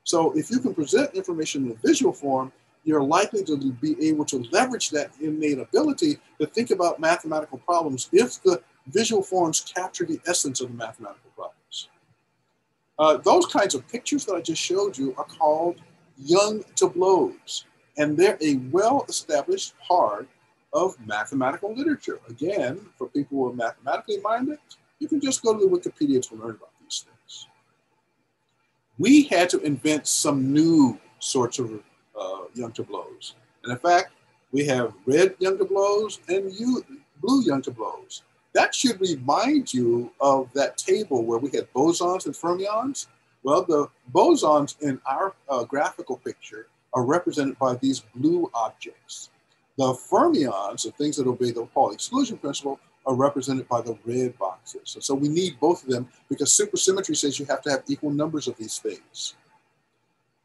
So if you can present information in a visual form, you're likely to be able to leverage that innate ability to think about mathematical problems if the visual forms capture the essence of the mathematical problems. Uh, those kinds of pictures that I just showed you are called young tableaus, and they're a well-established part of mathematical literature. Again, for people who are mathematically minded, you can just go to the Wikipedia to learn about these things. We had to invent some new sorts of uh, tableaus. And in fact, we have red young tableaus and you, blue young tableaus. That should remind you of that table where we had bosons and fermions. Well, the bosons in our uh, graphical picture are represented by these blue objects. The fermions, the things that obey the Pauli exclusion principle, are represented by the red boxes. And so we need both of them because supersymmetry says you have to have equal numbers of these things.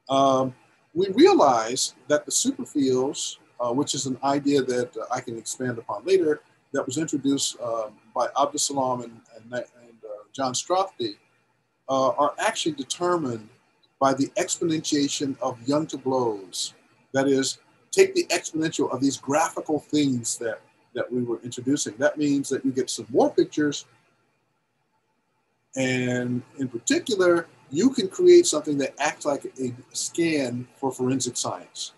Um, we realize that the superfields, uh, which is an idea that uh, I can expand upon later, that was introduced um, by Abdus and, and, and uh, John Strathdee, uh, are actually determined by the exponentiation of young tableaus. That is, take the exponential of these graphical things that, that we were introducing. That means that you get some more pictures. And in particular, you can create something that acts like a scan for forensic science.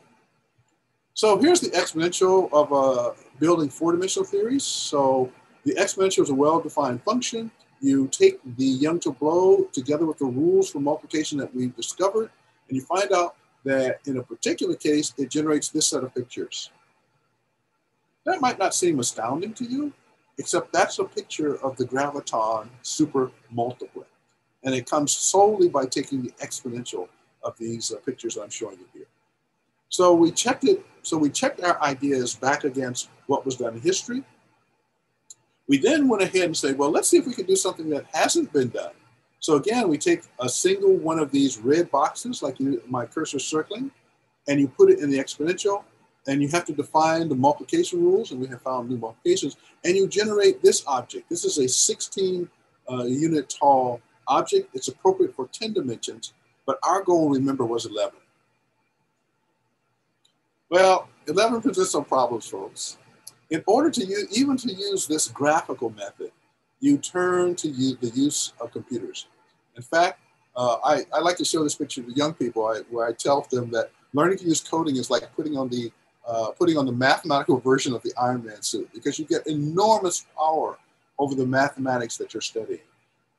So here's the exponential of uh, building four-dimensional theories. So the exponential is a well-defined function. You take the young tableau together with the rules for multiplication that we've discovered, and you find out that in a particular case, it generates this set of pictures. That might not seem astounding to you, except that's a picture of the graviton super multiplet. And it comes solely by taking the exponential of these uh, pictures I'm showing you here. So we checked it, so we checked our ideas back against what was done in history. We then went ahead and said, well, let's see if we can do something that hasn't been done. So again, we take a single one of these red boxes, like you, my cursor circling, and you put it in the exponential, and you have to define the multiplication rules, and we have found new multiplications, and you generate this object. This is a 16 uh, unit tall object. It's appropriate for 10 dimensions, but our goal, remember, was 11. Well, 11 presents some problems, folks. In order to use, even to use this graphical method, you turn to use the use of computers. In fact, uh, I, I like to show this picture to young people I, where I tell them that learning to use coding is like putting on the uh, putting on the mathematical version of the Iron Man suit because you get enormous power over the mathematics that you're studying.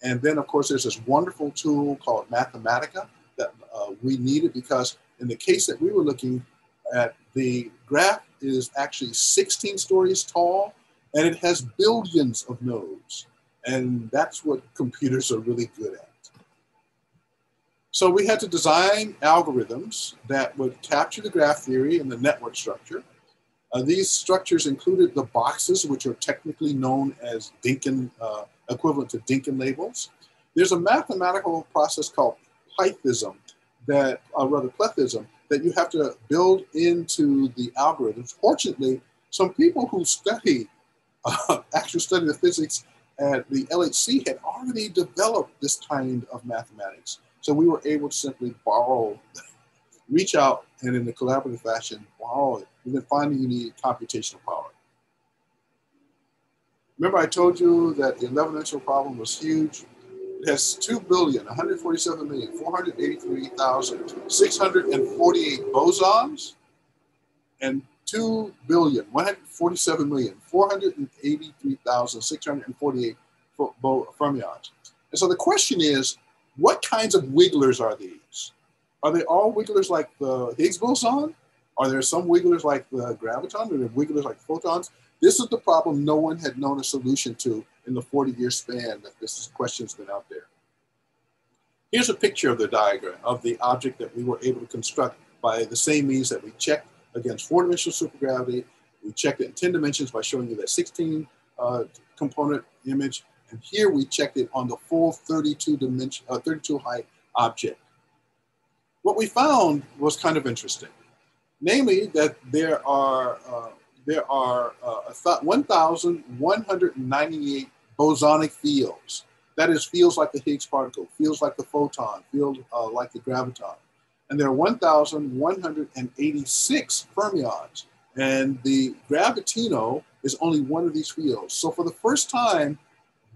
And then, of course, there's this wonderful tool called Mathematica that uh, we needed because in the case that we were looking at, the graph is actually 16 stories tall and it has billions of nodes. And that's what computers are really good at. So we had to design algorithms that would capture the graph theory and the network structure. Uh, these structures included the boxes, which are technically known as Dynkin, uh, equivalent to Dynkin labels. There's a mathematical process called plethysm that, or rather plethysm, that you have to build into the algorithms. Fortunately, some people who study, uh, actually study the physics at the LHC had already developed this kind of mathematics. So we were able to simply borrow, reach out and in a collaborative fashion, borrow it. And then finally you need computational power. Remember I told you that the 11 dimensional problem was huge? It has 2 billion, 147 million, 483,648 bosons and 2 billion, 147 million, 483,648 fermions. And so the question is, what kinds of wigglers are these? Are they all wigglers like the Higgs boson? Are there some wigglers like the graviton? Are there wigglers like photons? This is the problem no one had known a solution to in the 40 year span that this question's been out there. Here's a picture of the diagram of the object that we were able to construct by the same means that we checked against four dimensional supergravity. We checked it in 10 dimensions by showing you that 16 uh, component image. And here we checked it on the full 32 dimension, uh, 32 height object. What we found was kind of interesting. Namely that there are, uh, there are uh, 1,198 bosonic fields. That is fields like the Higgs particle, fields like the photon, fields uh, like the graviton. And there are 1,186 fermions. And the gravitino is only one of these fields. So for the first time,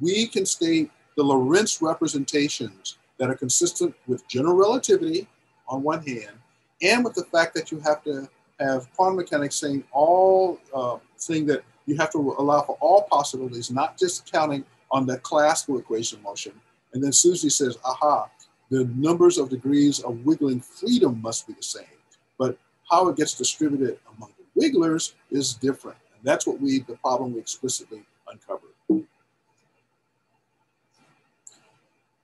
we can state the Lorentz representations that are consistent with general relativity on one hand, and with the fact that you have to have quantum mechanics saying all, uh, saying that you have to allow for all possibilities, not just counting on the classical equation motion. And then SUSY says, aha, the numbers of degrees of wiggling freedom must be the same, but how it gets distributed among the wigglers is different. And that's what we, the problem we explicitly uncovered.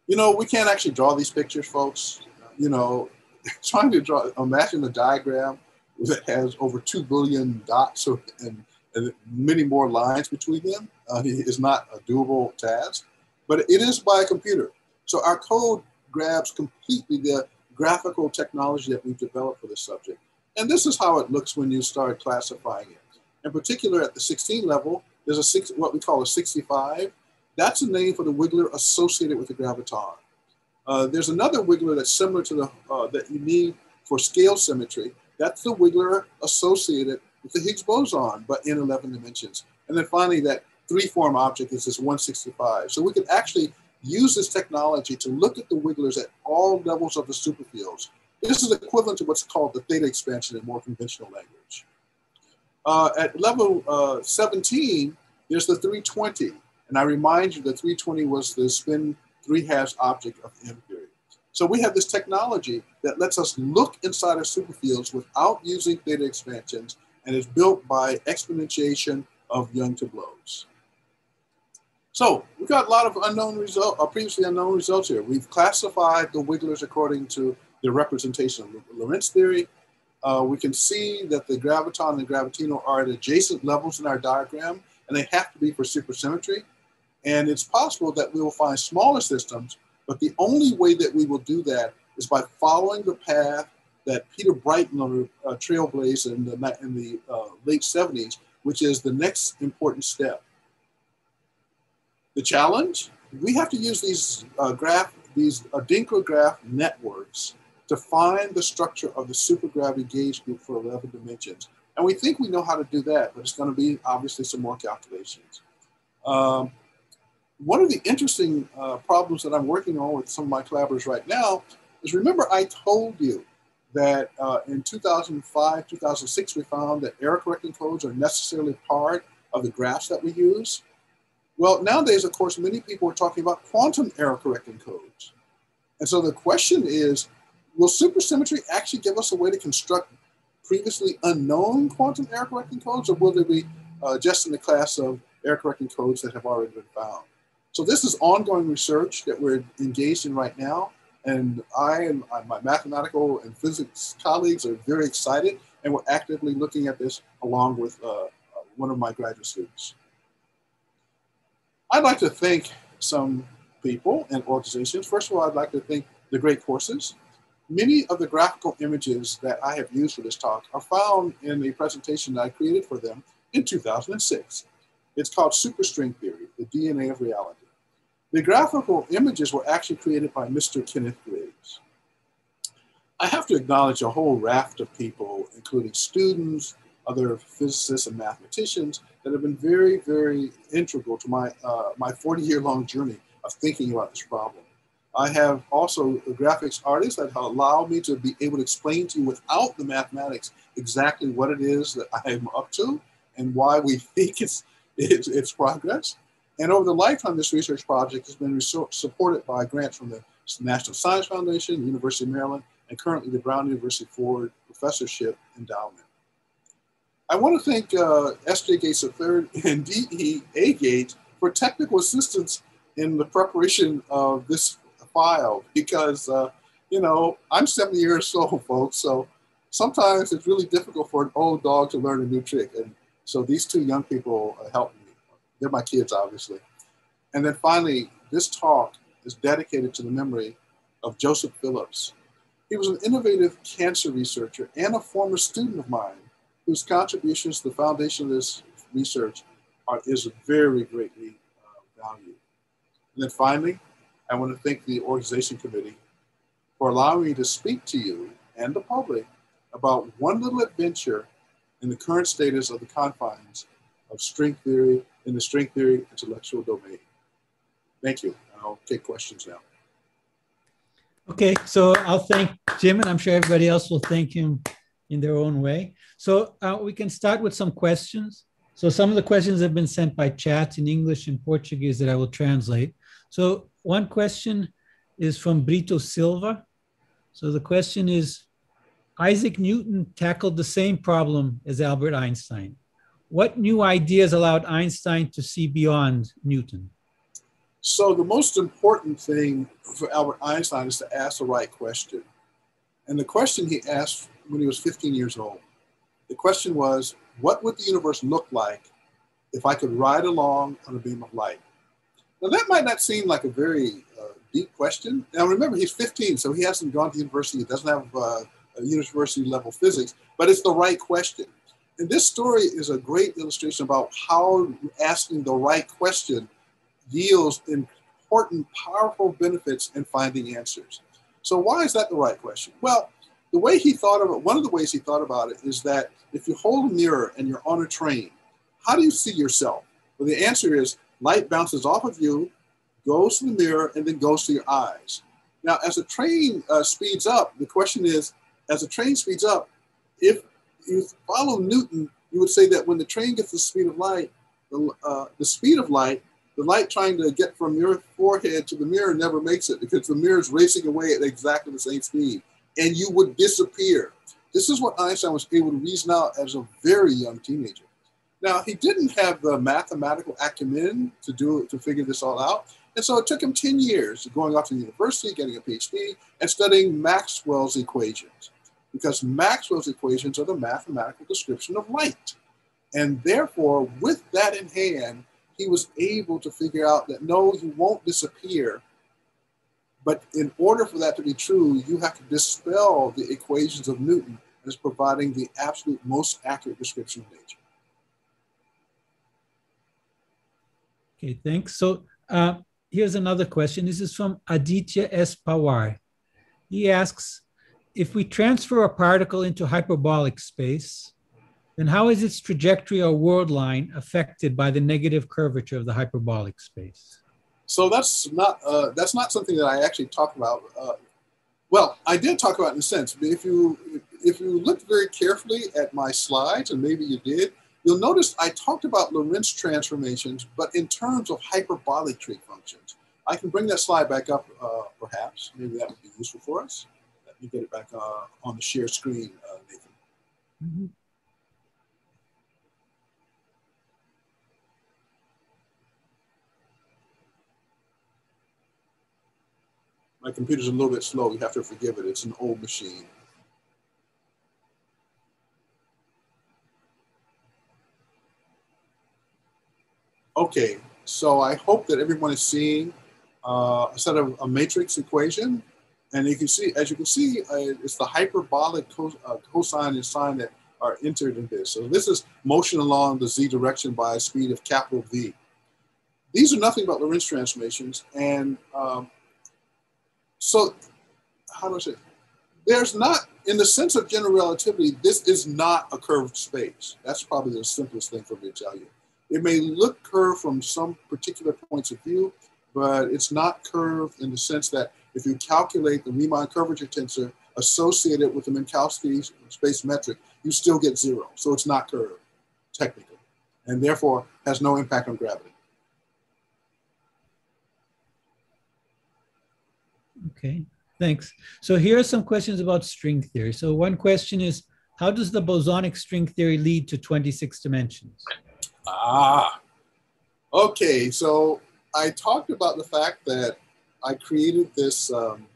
You know, we can't actually draw these pictures, folks. You know, trying to draw, imagine a diagram that has over 2 billion dots and, and many more lines between them uh, is not a doable task, but it is by a computer. So our code grabs completely the graphical technology that we've developed for this subject. And this is how it looks when you start classifying it. In particular, at the 16 level, there's a six, what we call a 65. That's a name for the wiggler associated with the graviton. Uh, there's another wiggler that's similar to the uh, that you need for scale symmetry. That's the wiggler associated with the Higgs boson, but in 11 dimensions. And then finally, that three-form object is this 165. So we can actually use this technology to look at the wigglers at all levels of the superfields. This is equivalent to what's called the theta expansion in more conventional language. Uh, at level uh, 17, there's the 320. And I remind you the 320 was the spin three halves object of M period. So we have this technology that lets us look inside of superfields without using theta expansions and is built by exponentiation of Young tableaus. So we've got a lot of unknown result, uh, previously unknown results here. We've classified the wigglers according to the representation of Lorentz theory. Uh, we can see that the graviton and gravitino are at adjacent levels in our diagram, and they have to be for supersymmetry. And it's possible that we will find smaller systems, but the only way that we will do that is by following the path that Peter Brighton uh, trailblazed in the, in the uh, late 70s, which is the next important step. The challenge, we have to use these uh, graph, these Adinkra graph networks to find the structure of the supergravity gauge group for 11 dimensions. And we think we know how to do that, but it's going to be obviously some more calculations. Um, one of the interesting uh, problems that I'm working on with some of my collaborators right now is remember I told you that uh, in 2005, 2006, we found that error correcting codes are necessarily part of the graphs that we use. Well, nowadays, of course, many people are talking about quantum error correcting codes. And so the question is, will supersymmetry actually give us a way to construct previously unknown quantum error correcting codes, or will they be uh, just in the class of error correcting codes that have already been found? So this is ongoing research that we're engaged in right now. And I and my mathematical and physics colleagues are very excited, and we're actively looking at this along with uh, one of my graduate students. I'd like to thank some people and organizations. First of all, I'd like to thank the great courses. Many of the graphical images that I have used for this talk are found in a presentation that I created for them in 2006. It's called Superstring Theory, the DNA of Reality. The graphical images were actually created by Mr. Kenneth Griggs. I have to acknowledge a whole raft of people, including students, other physicists and mathematicians that have been very, very integral to my, uh, my 40 year long journey of thinking about this problem. I have also a graphics artists that allow me to be able to explain to you without the mathematics exactly what it is that I am up to and why we think it's, it's, it's progress. And over the lifetime, this research project has been supported by grants from the National Science Foundation, University of Maryland, and currently the Brown University Ford Professorship Endowment. I want to thank uh, S.J. Gates III and D.E.A. Gates for technical assistance in the preparation of this file because, uh, you know, I'm 70 years old, folks, so sometimes it's really difficult for an old dog to learn a new trick. And so these two young people helped me. They're my kids, obviously. And then finally, this talk is dedicated to the memory of Joseph Phillips. He was an innovative cancer researcher and a former student of mine whose contributions to the foundation of this research are, is very greatly uh, valued. And then finally, I want to thank the organization committee for allowing me to speak to you and the public about one little adventure in the current status of the confines of string theory in the string theory intellectual domain. Thank you. I'll take questions now. Okay, so I'll thank Jim, and I'm sure everybody else will thank him in their own way. So uh, we can start with some questions. So some of the questions have been sent by chat in English and Portuguese that I will translate. So one question is from Brito Silva. So the question is, Isaac Newton tackled the same problem as Albert Einstein. What new ideas allowed Einstein to see beyond Newton? So the most important thing for Albert Einstein is to ask the right question. And the question he asked when he was 15 years old, the question was, what would the universe look like if I could ride along on a beam of light? Now that might not seem like a very uh, deep question. Now remember, he's 15, so he hasn't gone to university. He doesn't have uh, university level physics, but it's the right question. And this story is a great illustration about how asking the right question yields important, powerful benefits in finding answers. So, why is that the right question? Well, the way he thought of it, one of the ways he thought about it is that if you hold a mirror and you're on a train, how do you see yourself? Well, the answer is light bounces off of you, goes to the mirror, and then goes to your eyes. Now, as the train uh, speeds up, the question is as the train speeds up, if you follow Newton, you would say that when the train gets the speed of light, the, uh, the speed of light the light trying to get from your forehead to the mirror never makes it because the mirror is racing away at exactly the same speed and you would disappear. This is what Einstein was able to reason out as a very young teenager. Now, he didn't have the mathematical acumen to do to figure this all out. And so it took him 10 years going off to the university, getting a PhD, and studying Maxwell's equations. Because Maxwell's equations are the mathematical description of light. And therefore, with that in hand, he was able to figure out that no, you won't disappear. But in order for that to be true, you have to dispel the equations of Newton as providing the absolute most accurate description of nature. Okay, thanks. So uh, here's another question. This is from Aditya S. Pawar. He asks, if we transfer a particle into hyperbolic space, then how is its trajectory or world line affected by the negative curvature of the hyperbolic space? So that's not uh, that's not something that I actually talk about. Uh, well, I did talk about in a sense. But if you if you look very carefully at my slides, and maybe you did, you'll notice I talked about Lorentz transformations, but in terms of hyperbolic trig functions. I can bring that slide back up, uh, perhaps. Maybe that would be useful for us. Let me get it back uh, on the share screen, uh, Nathan. Mm -hmm. My computer's a little bit slow. You have to forgive it. It's an old machine. Okay, so I hope that everyone is seeing uh, a set of a matrix equation. And you can see, as you can see, uh, it's the hyperbolic uh, cosine and sine that are entered in this. So this is motion along the z direction by a speed of capital V. These are nothing but Lorentz transformations. And um, so, how do I say? There's not, in the sense of general relativity, this is not a curved space. That's probably the simplest thing for me to tell you. It may look curved from some particular points of view, but it's not curved in the sense that if you calculate the Riemann curvature tensor associated with the Minkowski space metric, you still get zero. So it's not curved, technically, and therefore has no impact on gravity. Okay, thanks. So here are some questions about string theory. So one question is, how does the bosonic string theory lead to 26 dimensions? Ah, okay. So I talked about the fact that I created this um,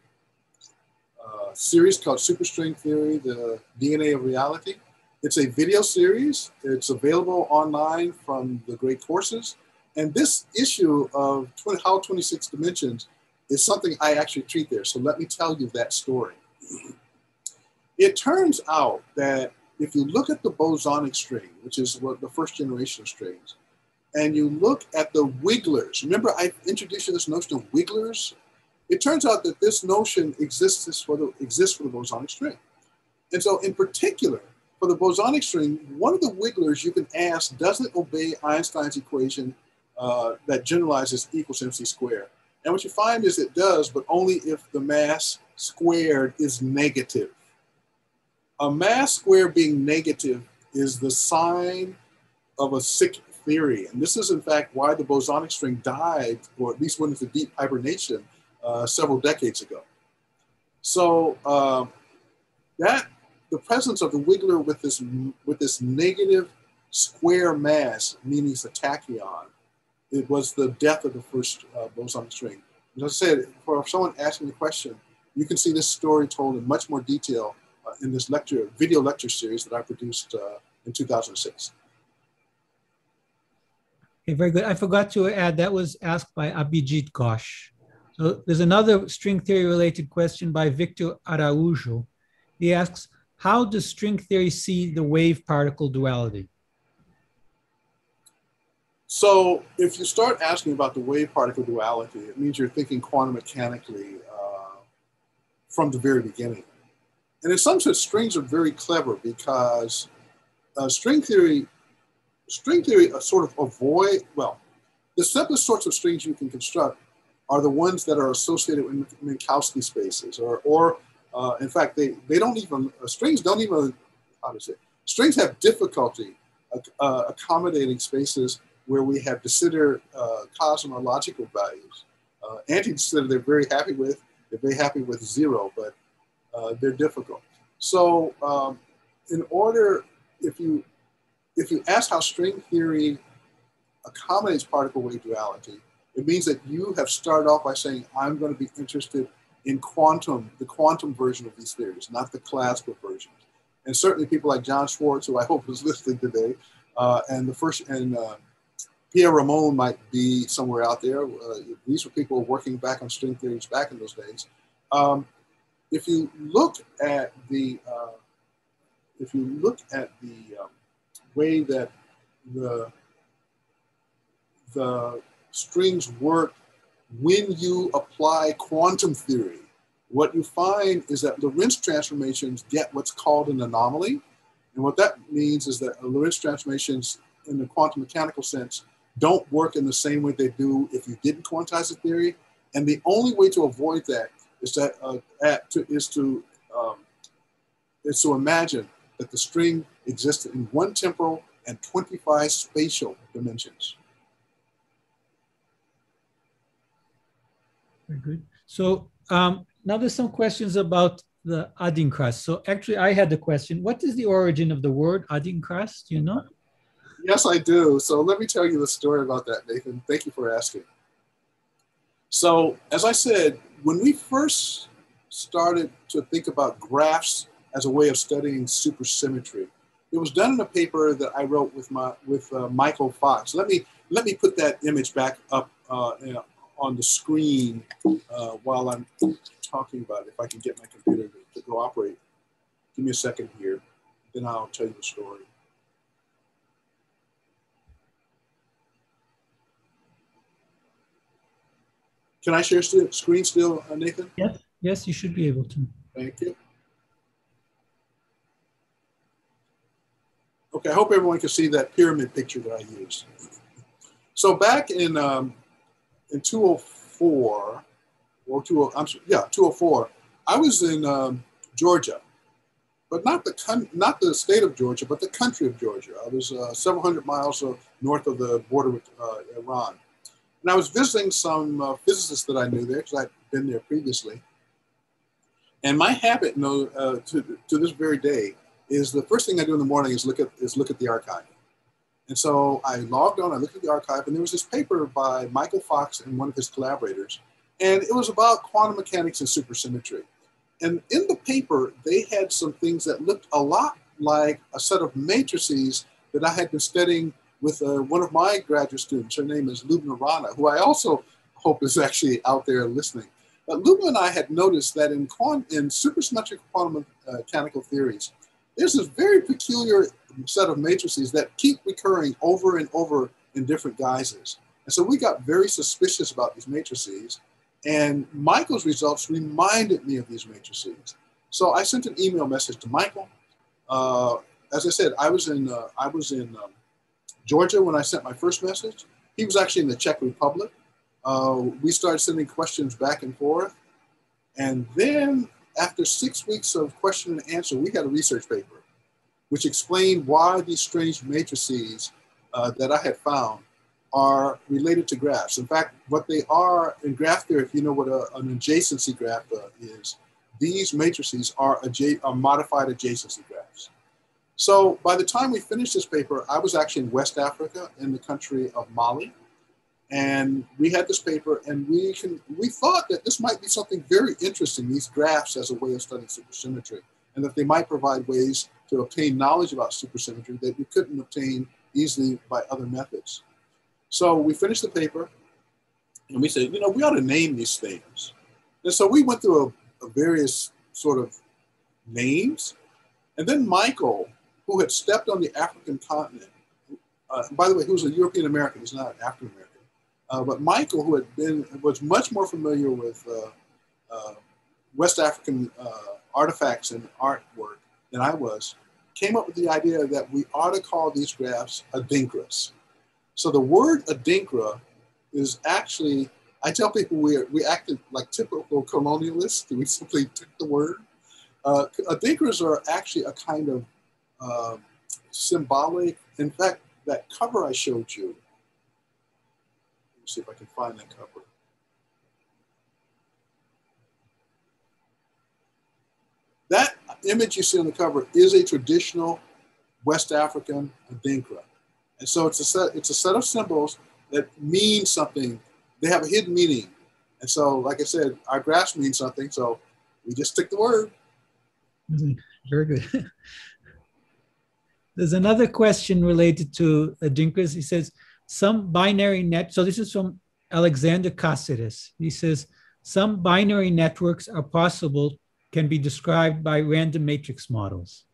uh, series called Superstring Theory, the DNA of Reality. It's a video series. It's available online from the great courses. And this issue of 20, how 26 dimensions is something I actually treat there. So let me tell you that story. It turns out that if you look at the bosonic string, which is what the first generation of strings, and you look at the wigglers, remember I introduced you this notion of wigglers? It turns out that this notion exists for the, exists for the bosonic string. And so in particular, for the bosonic string, one of the wigglers you can ask, does it obey Einstein's equation uh, that generalizes equals mc squared? And what you find is it does, but only if the mass squared is negative. A mass square being negative is the sign of a sick theory. And this is, in fact, why the bosonic string died, or at least went into deep hibernation uh, several decades ago. So uh, that the presence of the wiggler with this with this negative square mass, meaning it's a tachyon, it was the death of the first uh, boson string. As I said, for someone asking the question, you can see this story told in much more detail uh, in this lecture, video lecture series that I produced uh, in 2006. Okay, very good. I forgot to add that was asked by Abhijit Ghosh. So there's another string theory related question by Victor Araujo. He asks, how does string theory see the wave particle duality? So if you start asking about the wave particle duality, it means you're thinking quantum mechanically uh, from the very beginning. And in some sense, strings are very clever because uh, string theory, string theory uh, sort of avoid, well, the simplest sorts of strings you can construct are the ones that are associated with Minkowski spaces or, or uh, in fact, they, they don't even, uh, strings don't even, how to say, strings have difficulty uh, accommodating spaces where we have de Sitter uh, cosmological values. Uh, anti-de Sitter they're very happy with, they're very happy with zero, but uh, they're difficult. So um, in order, if you, if you ask how string theory accommodates particle wave duality, it means that you have started off by saying, I'm going to be interested in quantum, the quantum version of these theories, not the classical versions. And certainly people like John Schwarz, who I hope is listening today, uh, and the first, and uh, Pierre Ramond might be somewhere out there. Uh, these were people working back on string theories back in those days. Um, if you look at the, uh, if you look at the um, way that the the strings work when you apply quantum theory, what you find is that Lorentz transformations get what's called an anomaly. And what that means is that Lorentz transformations, in the quantum mechanical sense, don't work in the same way they do if you didn't quantize the theory. And the only way to avoid that is that uh, at, to, is to um, is to imagine that the string existed in one temporal and 25 spatial dimensions. Very good. So um, now there's some questions about the Adinkras. So actually, I had the question: What is the origin of the word Adinkras? Do you know? Yes, I do. So let me tell you the story about that, Nathan. Thank you for asking. So, as I said, when we first started to think about graphs as a way of studying supersymmetry, it was done in a paper that I wrote with my with uh, Michael Faux. Let me let me put that image back up uh, on the screen uh, while I'm talking about it. If I can get my computer to, to cooperate, give me a second here, then I'll tell you the story. Can I share still, screen still, uh, Nathan? Yes, yes, you should be able to. Thank you. Okay, I hope everyone can see that pyramid picture that I used. So back in um, in 204 or 20, I'm sorry, yeah, 204, I was in um, Georgia, but not the not the state of Georgia, but the country of Georgia. I was uh, several hundred miles north of the border with uh, Iran, and I was visiting some uh, physicists that I knew there because I'd been there previously. And my habit, uh, to, to this very day, is the first thing I do in the morning is look at is look at the arXiv. And so I logged on, I looked at the arXiv, and there was this paper by Michael Faux and one of his collaborators, and it was about quantum mechanics and supersymmetry. And in the paper, they had some things that looked a lot like a set of matrices that I had been studying with uh, one of my graduate students. Her name is Lubna Rana, who I also hope is actually out there listening. But Lubna and I had noticed that in, quant- in supersymmetric quantum uh, mechanical theories, there's this very peculiar set of matrices that keep recurring over and over in different guises. And so we got very suspicious about these matrices. And Michael's results reminded me of these matrices. So I sent an email message to Michael. Uh, as I said, I was in uh, I was in um, Georgia when I sent my first message. He was actually in the Czech Republic. Uh, we started sending questions back and forth, and then after six weeks of question and answer, we had a research paper which explained why these strange matrices uh, that I had found are related to graphs. In fact, what they are in graph theory, if you know what a, an adjacency graph uh, is, these matrices are, are modified adjacency graphs. So by the time we finished this paper, I was actually in West Africa in the country of Mali. And we had this paper and we can we thought that this might be something very interesting, these graphs as a way of studying supersymmetry, and that they might provide ways to obtain knowledge about supersymmetry that we couldn't obtain easily by other methods. So we finished the paper and we said, you know, we ought to name these things. And so we went through a, a various sort of names. And then Michael, who had stepped on the African continent, uh, by the way, he was a European American, he's not African American. Uh, but Michael, who had been, was much more familiar with uh, uh West African uh, artifacts and artwork than I was, came up with the idea that we ought to call these graphs adinkras. So the word adinkra is actually, I tell people we, we acted like typical colonialists. We simply took the word. Uh, adinkras are actually a kind of Um, symbolic, in fact, that cover I showed you, let me see if I can find that cover. That image you see on the cover is a traditional West African adinkra. And so it's a set, it's a set of symbols that mean something. They have a hidden meaning. And so, like I said, our graphs mean something. So we just stick the word. Very good. There's another question related to uh, adinkras. He says, some binary net. So this is from Alexander Caceres. He says, some binary networks are possible can be described by random matrix models.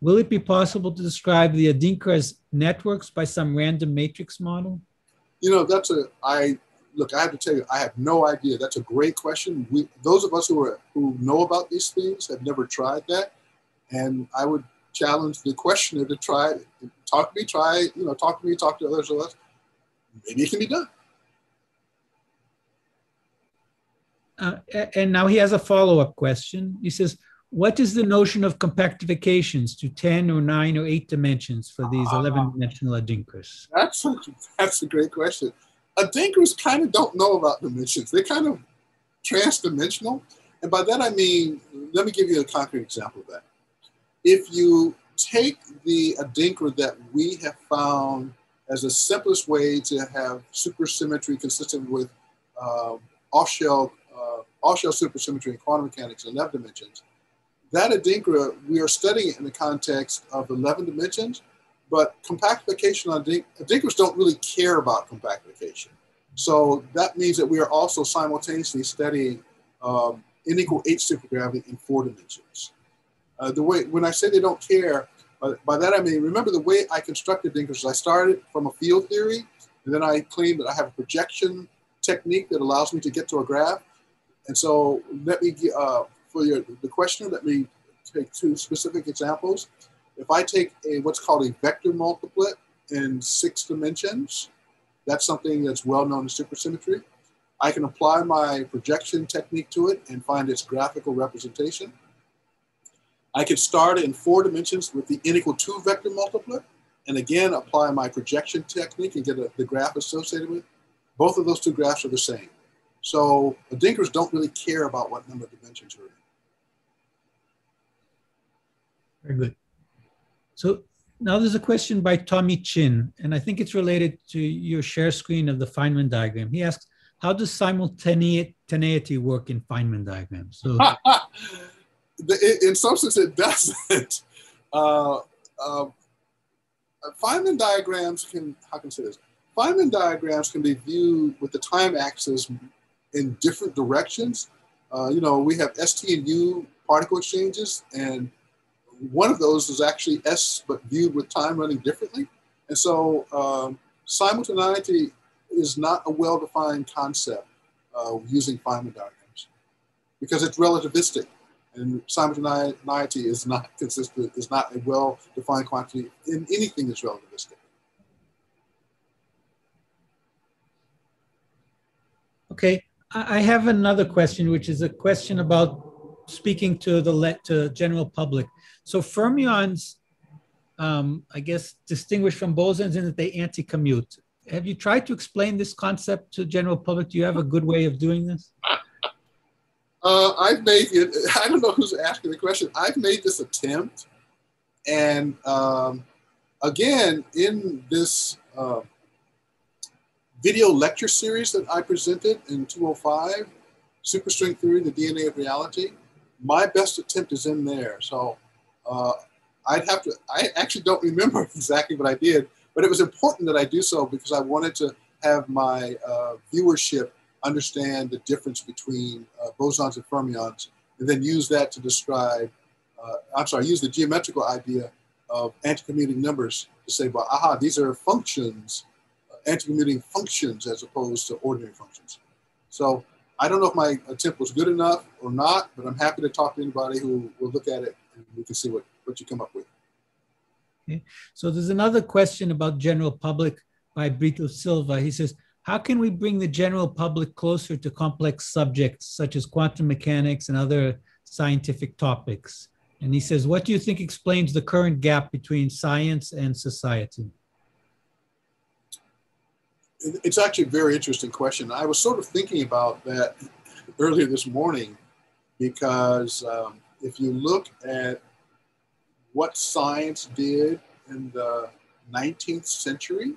Will it be possible to describe the Adinkras networks by some random matrix model? You know, that's a, I, look, I have to tell you, I have no idea. That's a great question. We, those of us who are, who know about these things have never tried that. And I would challenge the questioner to try, talk to me, try, you know, talk to me, talk to others us. Maybe it can be done. Uh, and now he has a follow-up question. He says, what is the notion of compactifications to 10 or 9 or 8 dimensions for these uh, 11 dimensional adinkras? That's a, that's a great question. Adinkras kind of don't know about dimensions. They're kind of trans-dimensional. And by that I mean, let me give you a concrete example of that. If you take the adinkra that we have found as the simplest way to have supersymmetry consistent with uh, off-shell off-shell supersymmetry in quantum mechanics in 11 dimensions. That Adinkra, we are studying it in the context of 11 dimensions, but compactification on Adink- Adinkras don't really care about compactification. So that means that we are also simultaneously studying um, n equal eight supergravity in four dimensions. Uh, the way when I say they don't care, uh, by that I mean remember the way I constructed Adinkras. I started from a field theory, and then I claimed that I have a projection technique that allows me to get to a graph. And so let me, uh, for your, the question, let me take two specific examples. If I take a what's called a vector multiplet in six dimensions, that's something that's well known in supersymmetry. I can apply my projection technique to it and find its graphical representation. I could start in four dimensions with the n equal two vector multiplet, and again apply my projection technique and get a, the graph associated with. Both of those two graphs are the same. So the Adinkras don't really care about what number of dimensions are in. Very good. So now there's a question by Tommy Chin, and I think it's related to your share screen of the Feynman diagram. He asks, how does simultaneity work in Feynman diagrams? So, in some sense, it doesn't. Uh, uh, Feynman diagrams can, how can I say this? Feynman diagrams can be viewed with the time axis in different directions. Uh, you know, we have ST and U particle exchanges, and one of those is actually S, but viewed with time running differently. And so um, simultaneity is not a well-defined concept uh, using Feynman diagrams because it's relativistic and simultaneity is not consistent, is not a well-defined quantity in anything that's relativistic. Okay, I have another question, which is a question about speaking to the let to general public. So fermions, um, I guess, distinguish from bosons in that they anti-commute. Have you tried to explain this concept to the general public? Do you have a good way of doing this? Uh, I've made it. I don't know who's asking the question. I've made this attempt, and um, again, in this uh, video lecture series that I presented in 205, Superstring Theory, the DNA of Reality, my best attempt is in there. So uh, I'd have to, I actually don't remember exactly what I did, but it was important that I do so because I wanted to have my uh, viewership understand the difference between uh, bosons and fermions and then use that to describe, uh, I'm sorry, use the geometrical idea of anti-commuting numbers to say, well, aha, these are functions anti-commuting functions as opposed to ordinary functions. So I don't know if my attempt was good enough or not, but I'm happy to talk to anybody who will look at it and we can see what, what you come up with. Okay. So there's another question about general public by Brito Silva. He says, how can we bring the general public closer to complex subjects such as quantum mechanics and other scientific topics? And he says, what do you think explains the current gap between science and society? it's actually a very interesting question. I was sort of thinking about that earlier this morning because um, if you look at what science did in the 19th century,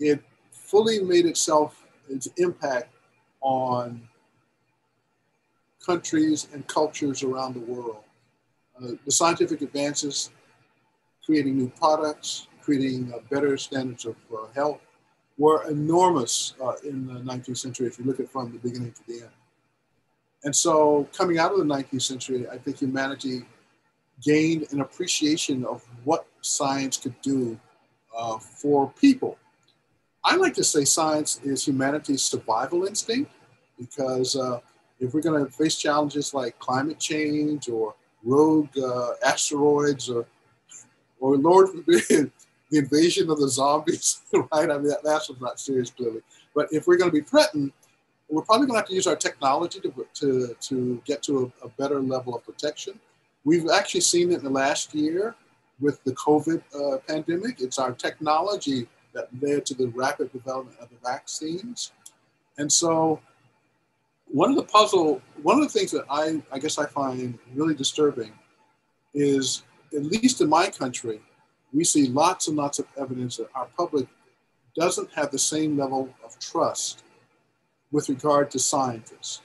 it fully made itself its impact on countries and cultures around the world. Uh, the scientific advances, creating new products, creating uh, better standards of uh, health, were enormous uh, in the 19th century if you look at from the beginning to the end. And so, coming out of the 19th century, I think humanity gained an appreciation of what science could do uh, for people. I like to say science is humanity's survival instinct because uh, if we're going to face challenges like climate change or rogue uh, asteroids or, or Lord forbid, the invasion of the zombies, right? I mean, that last one's not serious, clearly. But if we're going to be threatened, we're probably going to have to use our technology to, to, to get to a, a better level of protection. We've actually seen it in the last year with the COVID uh, pandemic. It's our technology that led to the rapid development of the vaccines. And so, one of the puzzle, one of the things that I, I guess I find really disturbing is, at least in my country, we see lots and lots of evidence that our public doesn't have the same level of trust with regard to scientists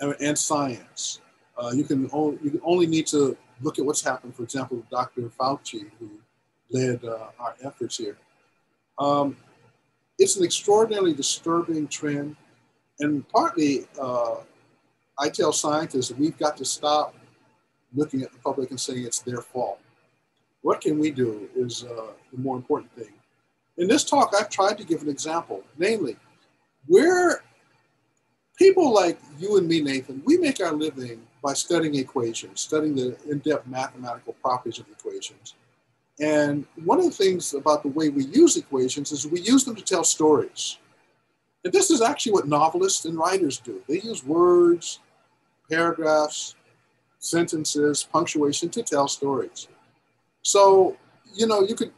and, and science. Uh, you, can only, you can only need to look at what's happened, for example, with Dr. Fauci, who led uh, our efforts here. Um, it's an extraordinarily disturbing trend. And partly, uh, I tell scientists that we've got to stop looking at the public and saying it's their fault. What can we do is uh, the more important thing. In this talk, I've tried to give an example, namely, where people like you and me, Nathan, we make our living by studying equations, studying the in-depth mathematical properties of equations. And one of the things about the way we use equations is we use them to tell stories. And this is actually what novelists and writers do. They use words, paragraphs, sentences, punctuation to tell stories. So, you know, you could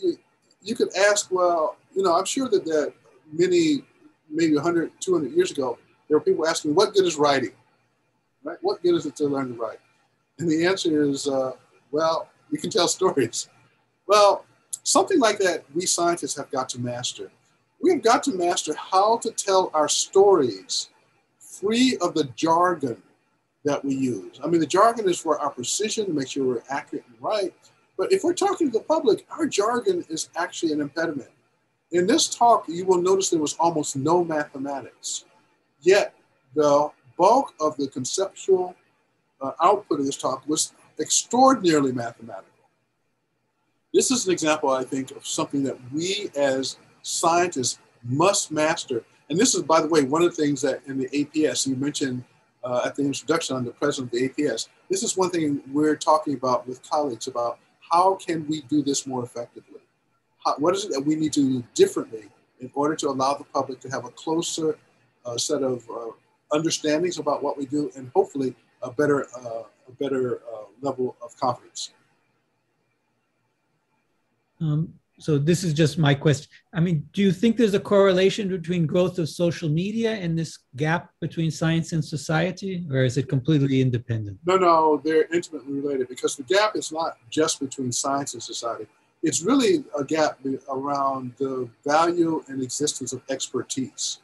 you, you could ask, well, you know, I'm sure that that many, maybe 100, 200 years ago, there were people asking, what good is writing? Right? What good is it to learn to write? And the answer is, uh, well, You can tell stories. Well, something like that, we scientists have got to master. We have got to master how to tell our stories free of the jargon that we use. I mean, the jargon is for our precision to make sure we're accurate and right. But if we're talking to the public, our jargon is actually an impediment. In this talk, you will notice there was almost no mathematics. Yet, the bulk of the conceptual uh, output of this talk was extraordinarily mathematical. This is an example, I think, of something that we as scientists must master. And this is, by the way, one of the things that in the APS, you mentioned uh, at the introduction, I'm the president of the APS. This is one thing we're talking about with colleagues about how can we do this more effectively? How, what is it that we need to do differently in order to allow the public to have a closer uh, set of uh, understandings about what we do and hopefully a better, uh, a better uh, level of confidence? Um, so this is just my question. I mean, do you think there's a correlation between growth of social media and this gap between science and society, or is it completely independent? No, no, they're intimately related because the gap is not just between science and society. It's really a gap around the value and existence of expertise.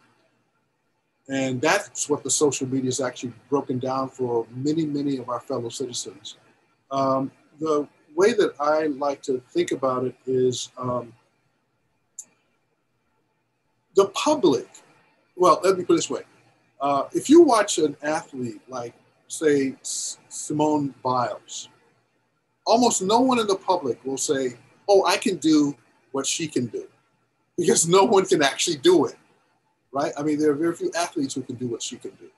And that's what the social media is actually broken down for many, many of our fellow citizens. Um, the way that I like to think about it is um, the public. Well, let me put it this way: uh, if you watch an athlete like, say, Simone Biles, almost no one in the public will say, "Oh, I can do what she can do," because no one can actually do it, right? I mean, there are very few athletes who can do what she can do.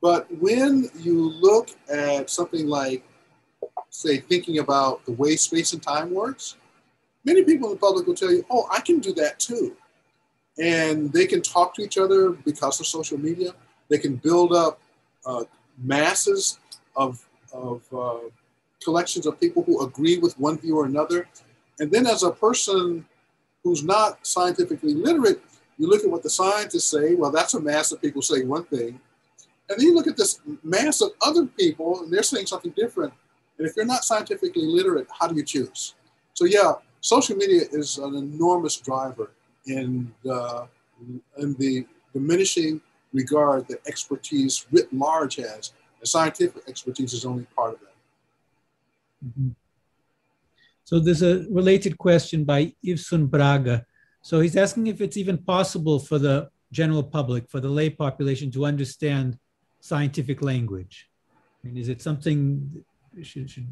But when you look at something like say, thinking about the way space and time works, many people in the public will tell you, oh, I can do that too. And they can talk to each other because of social media. They can build up uh, masses of, of uh, collections of people who agree with one view or another. And then, as a person who's not scientifically literate, you look at what the scientists say, well, that's a mass of people saying one thing. And then you look at this mass of other people, and they're saying something different. And if you're not scientifically literate, how do you choose? So yeah, social media is an enormous driver in the, in the diminishing regard that expertise writ large has. And scientific expertise is only part of that. Mm-hmm. So there's a related question by Ivson Braga. So he's asking if it's even possible for the general public, for the lay population to understand scientific language. I mean, is it something should, should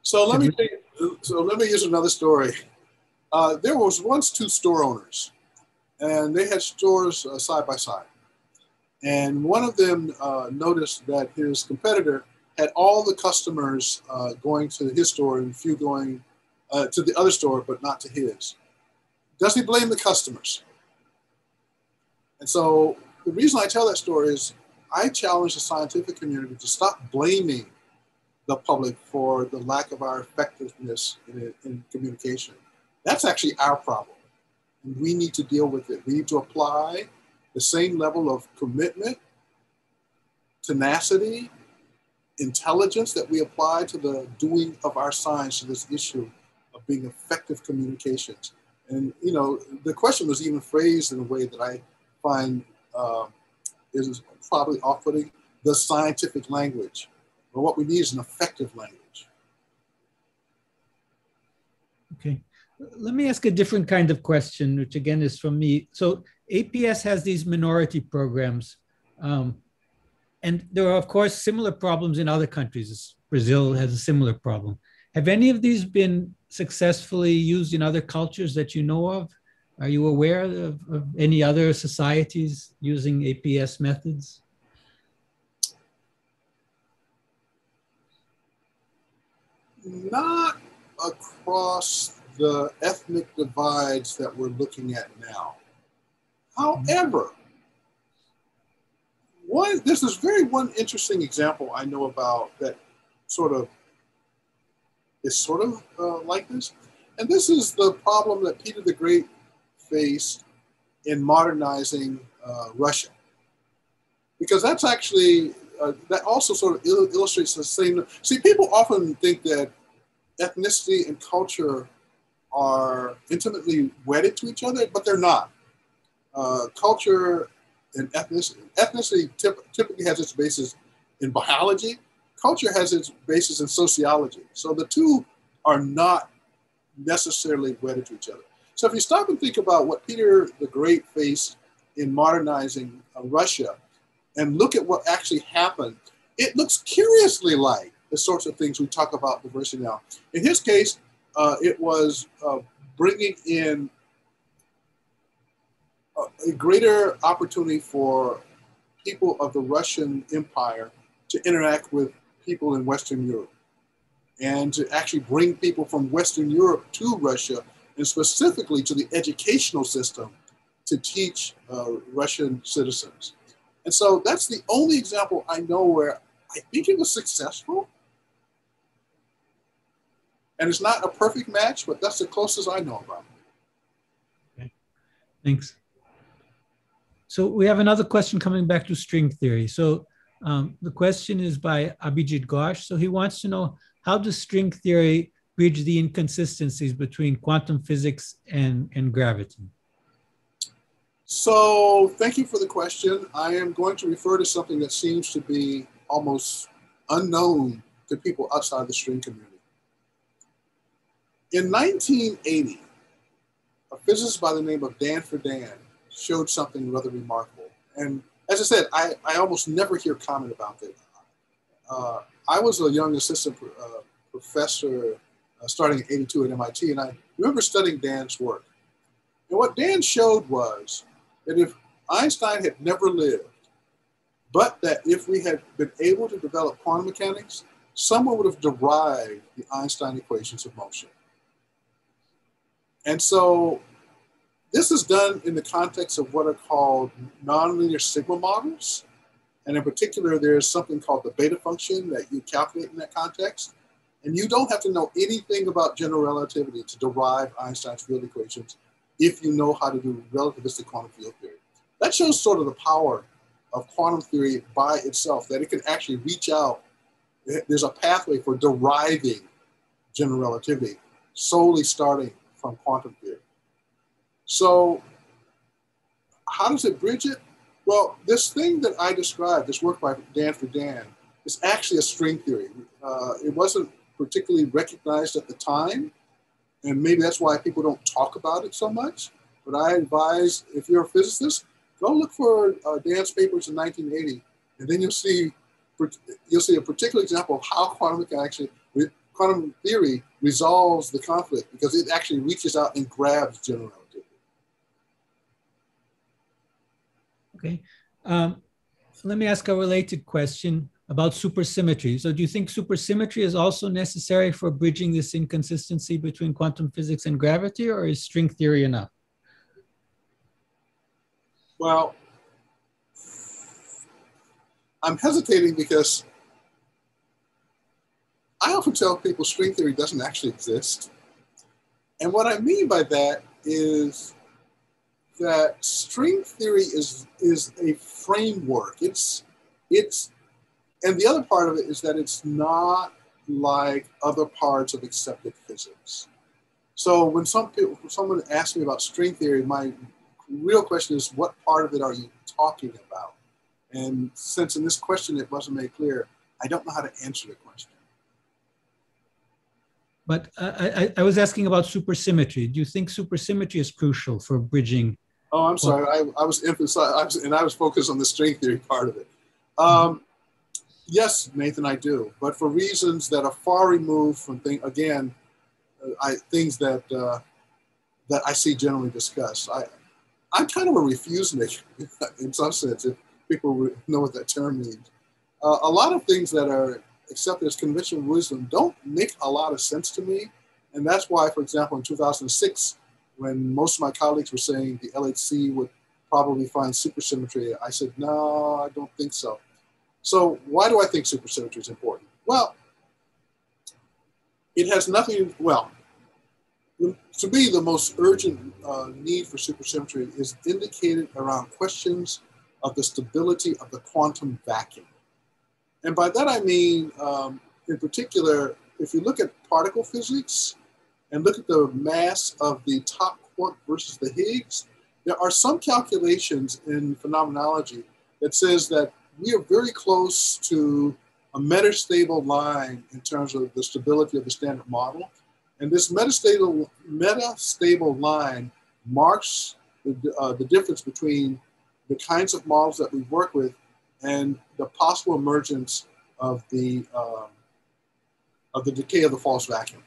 so let me so let me use another story. Uh, there was once two store owners, and they had stores uh, side by side. And one of them uh, noticed that his competitor had all the customers uh, going to his store and few going uh, to the other store, but not to his. Does he blame the customers? And so the reason I tell that story is I challenge the scientific community to stop blaming the public for the lack of our effectiveness in, in communication. That's actually our problem. And we need to deal with it. We need to apply the same level of commitment, tenacity, intelligence that we apply to the doing of our science to this issue of being effective communications. And you know, the question was even phrased in a way that I find uh, is probably off-putting: the scientific language. But what we need is an effective language. Okay. Let me ask a different kind of question, which again is from me. So APS has these minority programs. Um, and there are, of course, similar problems in other countries. Brazil has a similar problem. Have any of these been successfully used in other cultures that you know of? Are you aware of, of any other societies using APS methods? not across the ethnic divides that we're looking at now. However, one this is very one interesting example I know about that sort of is sort of uh, like this, and this is the problem that Peter the Great faced in modernizing uh, Russia, because that's actually uh, that also sort of il- illustrates the same. See, people often think that ethnicity and culture are intimately wedded to each other, but they're not. Uh, culture and ethnicity, ethnicity typ- typically has its basis in biology. Culture has its basis in sociology. So the two are not necessarily wedded to each other. So if you stop and think about what Peter the Great faced in modernizing uh, Russia and look at what actually happened, it looks curiously like the sorts of things we talk about diversity now. In his case, uh, it was uh, bringing in a, a greater opportunity for people of the Russian Empire to interact with people in Western Europe and to actually bring people from Western Europe to Russia and specifically to the educational system to teach uh, Russian citizens. And so that's the only example I know where I think it was successful. And it's not a perfect match, but that's the closest I know about. Okay. Thanks. So we have another question coming back to string theory. So um, the question is by Abhijit Ghosh. So he wants to know how does string theory bridge the inconsistencies between quantum physics and, and gravity? So thank you for the question. I am going to refer to something that seems to be almost unknown to people outside the string community. In 1980, a physicist by the name of Dan Friedan showed something rather remarkable. And as I said, I, I almost never hear comment about this. Uh, I was a young assistant uh, professor uh, starting in 82 at MIT, and I remember studying Dan's work. And what Dan showed was that if Einstein had never lived, but that if we had been able to develop quantum mechanics, someone would have derived the Einstein equations of motion. And so this is done in the context of what are called nonlinear sigma models. And in particular, there's something called the beta function that you calculate in that context. And you don't have to know anything about general relativity to derive Einstein's field equations if you know how to do relativistic quantum field theory. That shows sort of the power of quantum theory by itself, that it can actually reach out. There's a pathway for deriving general relativity solely starting from quantum theory. So, how does it bridge it? Well, this thing that I described, this work by Dan Friedan, is actually a string theory. Uh, it wasn't particularly recognized at the time, and maybe that's why people don't talk about it so much. But I advise if you're a physicist, go look for uh, Dan's papers in 1980, and then you'll see you'll see a particular example of how quantum mechanics, quantum theory resolves the conflict because it actually reaches out and grabs general relativity. Okay. Um, let me ask a related question about supersymmetry. So do you think supersymmetry is also necessary for bridging this inconsistency between quantum physics and gravity, or is string theory enough? Well, I'm hesitating because I often tell people string theory doesn't actually exist. And what I mean by that is that string theory is is a framework. It's it's and the other part of it is that it's not like other parts of accepted physics. So when some people, someone asks me about string theory, my real question is, what part of it are you talking about? And since in this question it wasn't made clear, I don't know how to answer the question. But I, I, I was asking about supersymmetry. Do you think supersymmetry is crucial for bridging Oh, I'm sorry. I, I was emphasizing, and I was focused on the string theory part of it. Um, yes, Nathan, I do, but for reasons that are far removed from thing again, I things that uh, that I see generally discussed. I I'm kind of a refusenik in some sense, if people know what that term means. Uh, a lot of things that are accepted as conventional wisdom don't make a lot of sense to me, and that's why, for example, in 2006 when most of my colleagues were saying the LHC would probably find supersymmetry, I said, no, I don't think so. So why do I think supersymmetry is important? Well, it has nothing, well, to me, the most urgent uh, need for supersymmetry is indicated around questions of the stability of the quantum vacuum. And by that I mean, um, in particular, if you look at particle physics and look at the mass of the top quark versus the Higgs, there are some calculations in phenomenology that says that we are very close to a metastable line in terms of the stability of the standard model. And this metastable, metastable line marks the, uh, the difference between the kinds of models that we work with and the possible emergence of the, um, of the decay of the false vacuum.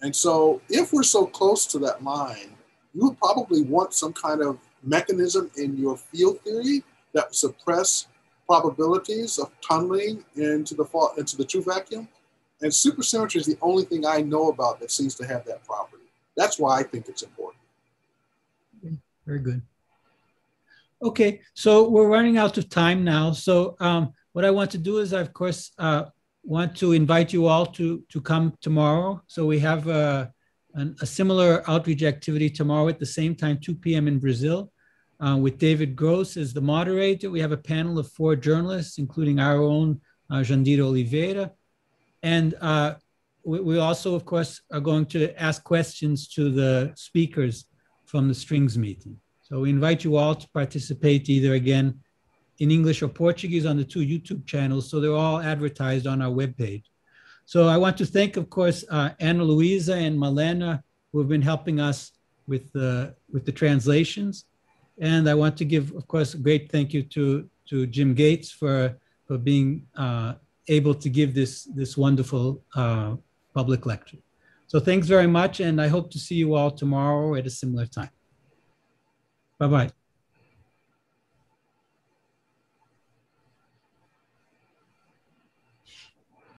And so if we're so close to that line, you would probably want some kind of mechanism in your field theory that would suppress probabilities of tunneling into the fall, into the true vacuum. And supersymmetry is the only thing I know about that seems to have that property. That's why I think it's important. Very good. Okay, so we're running out of time now. So um, what I want to do is, I, of course, uh, want to invite you all to to come tomorrow. So we have a, an, a similar outreach activity tomorrow at the same time, 2 p.m. in Brazil, uh, with David Gross as the moderator. We have a panel of four journalists, including our own uh, Jandira Oliveira. And uh, we, we also, of course, are going to ask questions to the speakers from the strings meeting. So we invite you all to participate either again in English or Portuguese on the two YouTube channels. So they're all advertised on our webpage. So I want to thank, of course, uh, Ana Luisa and Malena, who have been helping us with the, with the translations. And I want to give, of course, a great thank you to, to Jim Gates for, for being uh, able to give this, this wonderful uh, public lecture. So thanks very much, and I hope to see you all tomorrow at a similar time. Bye-bye.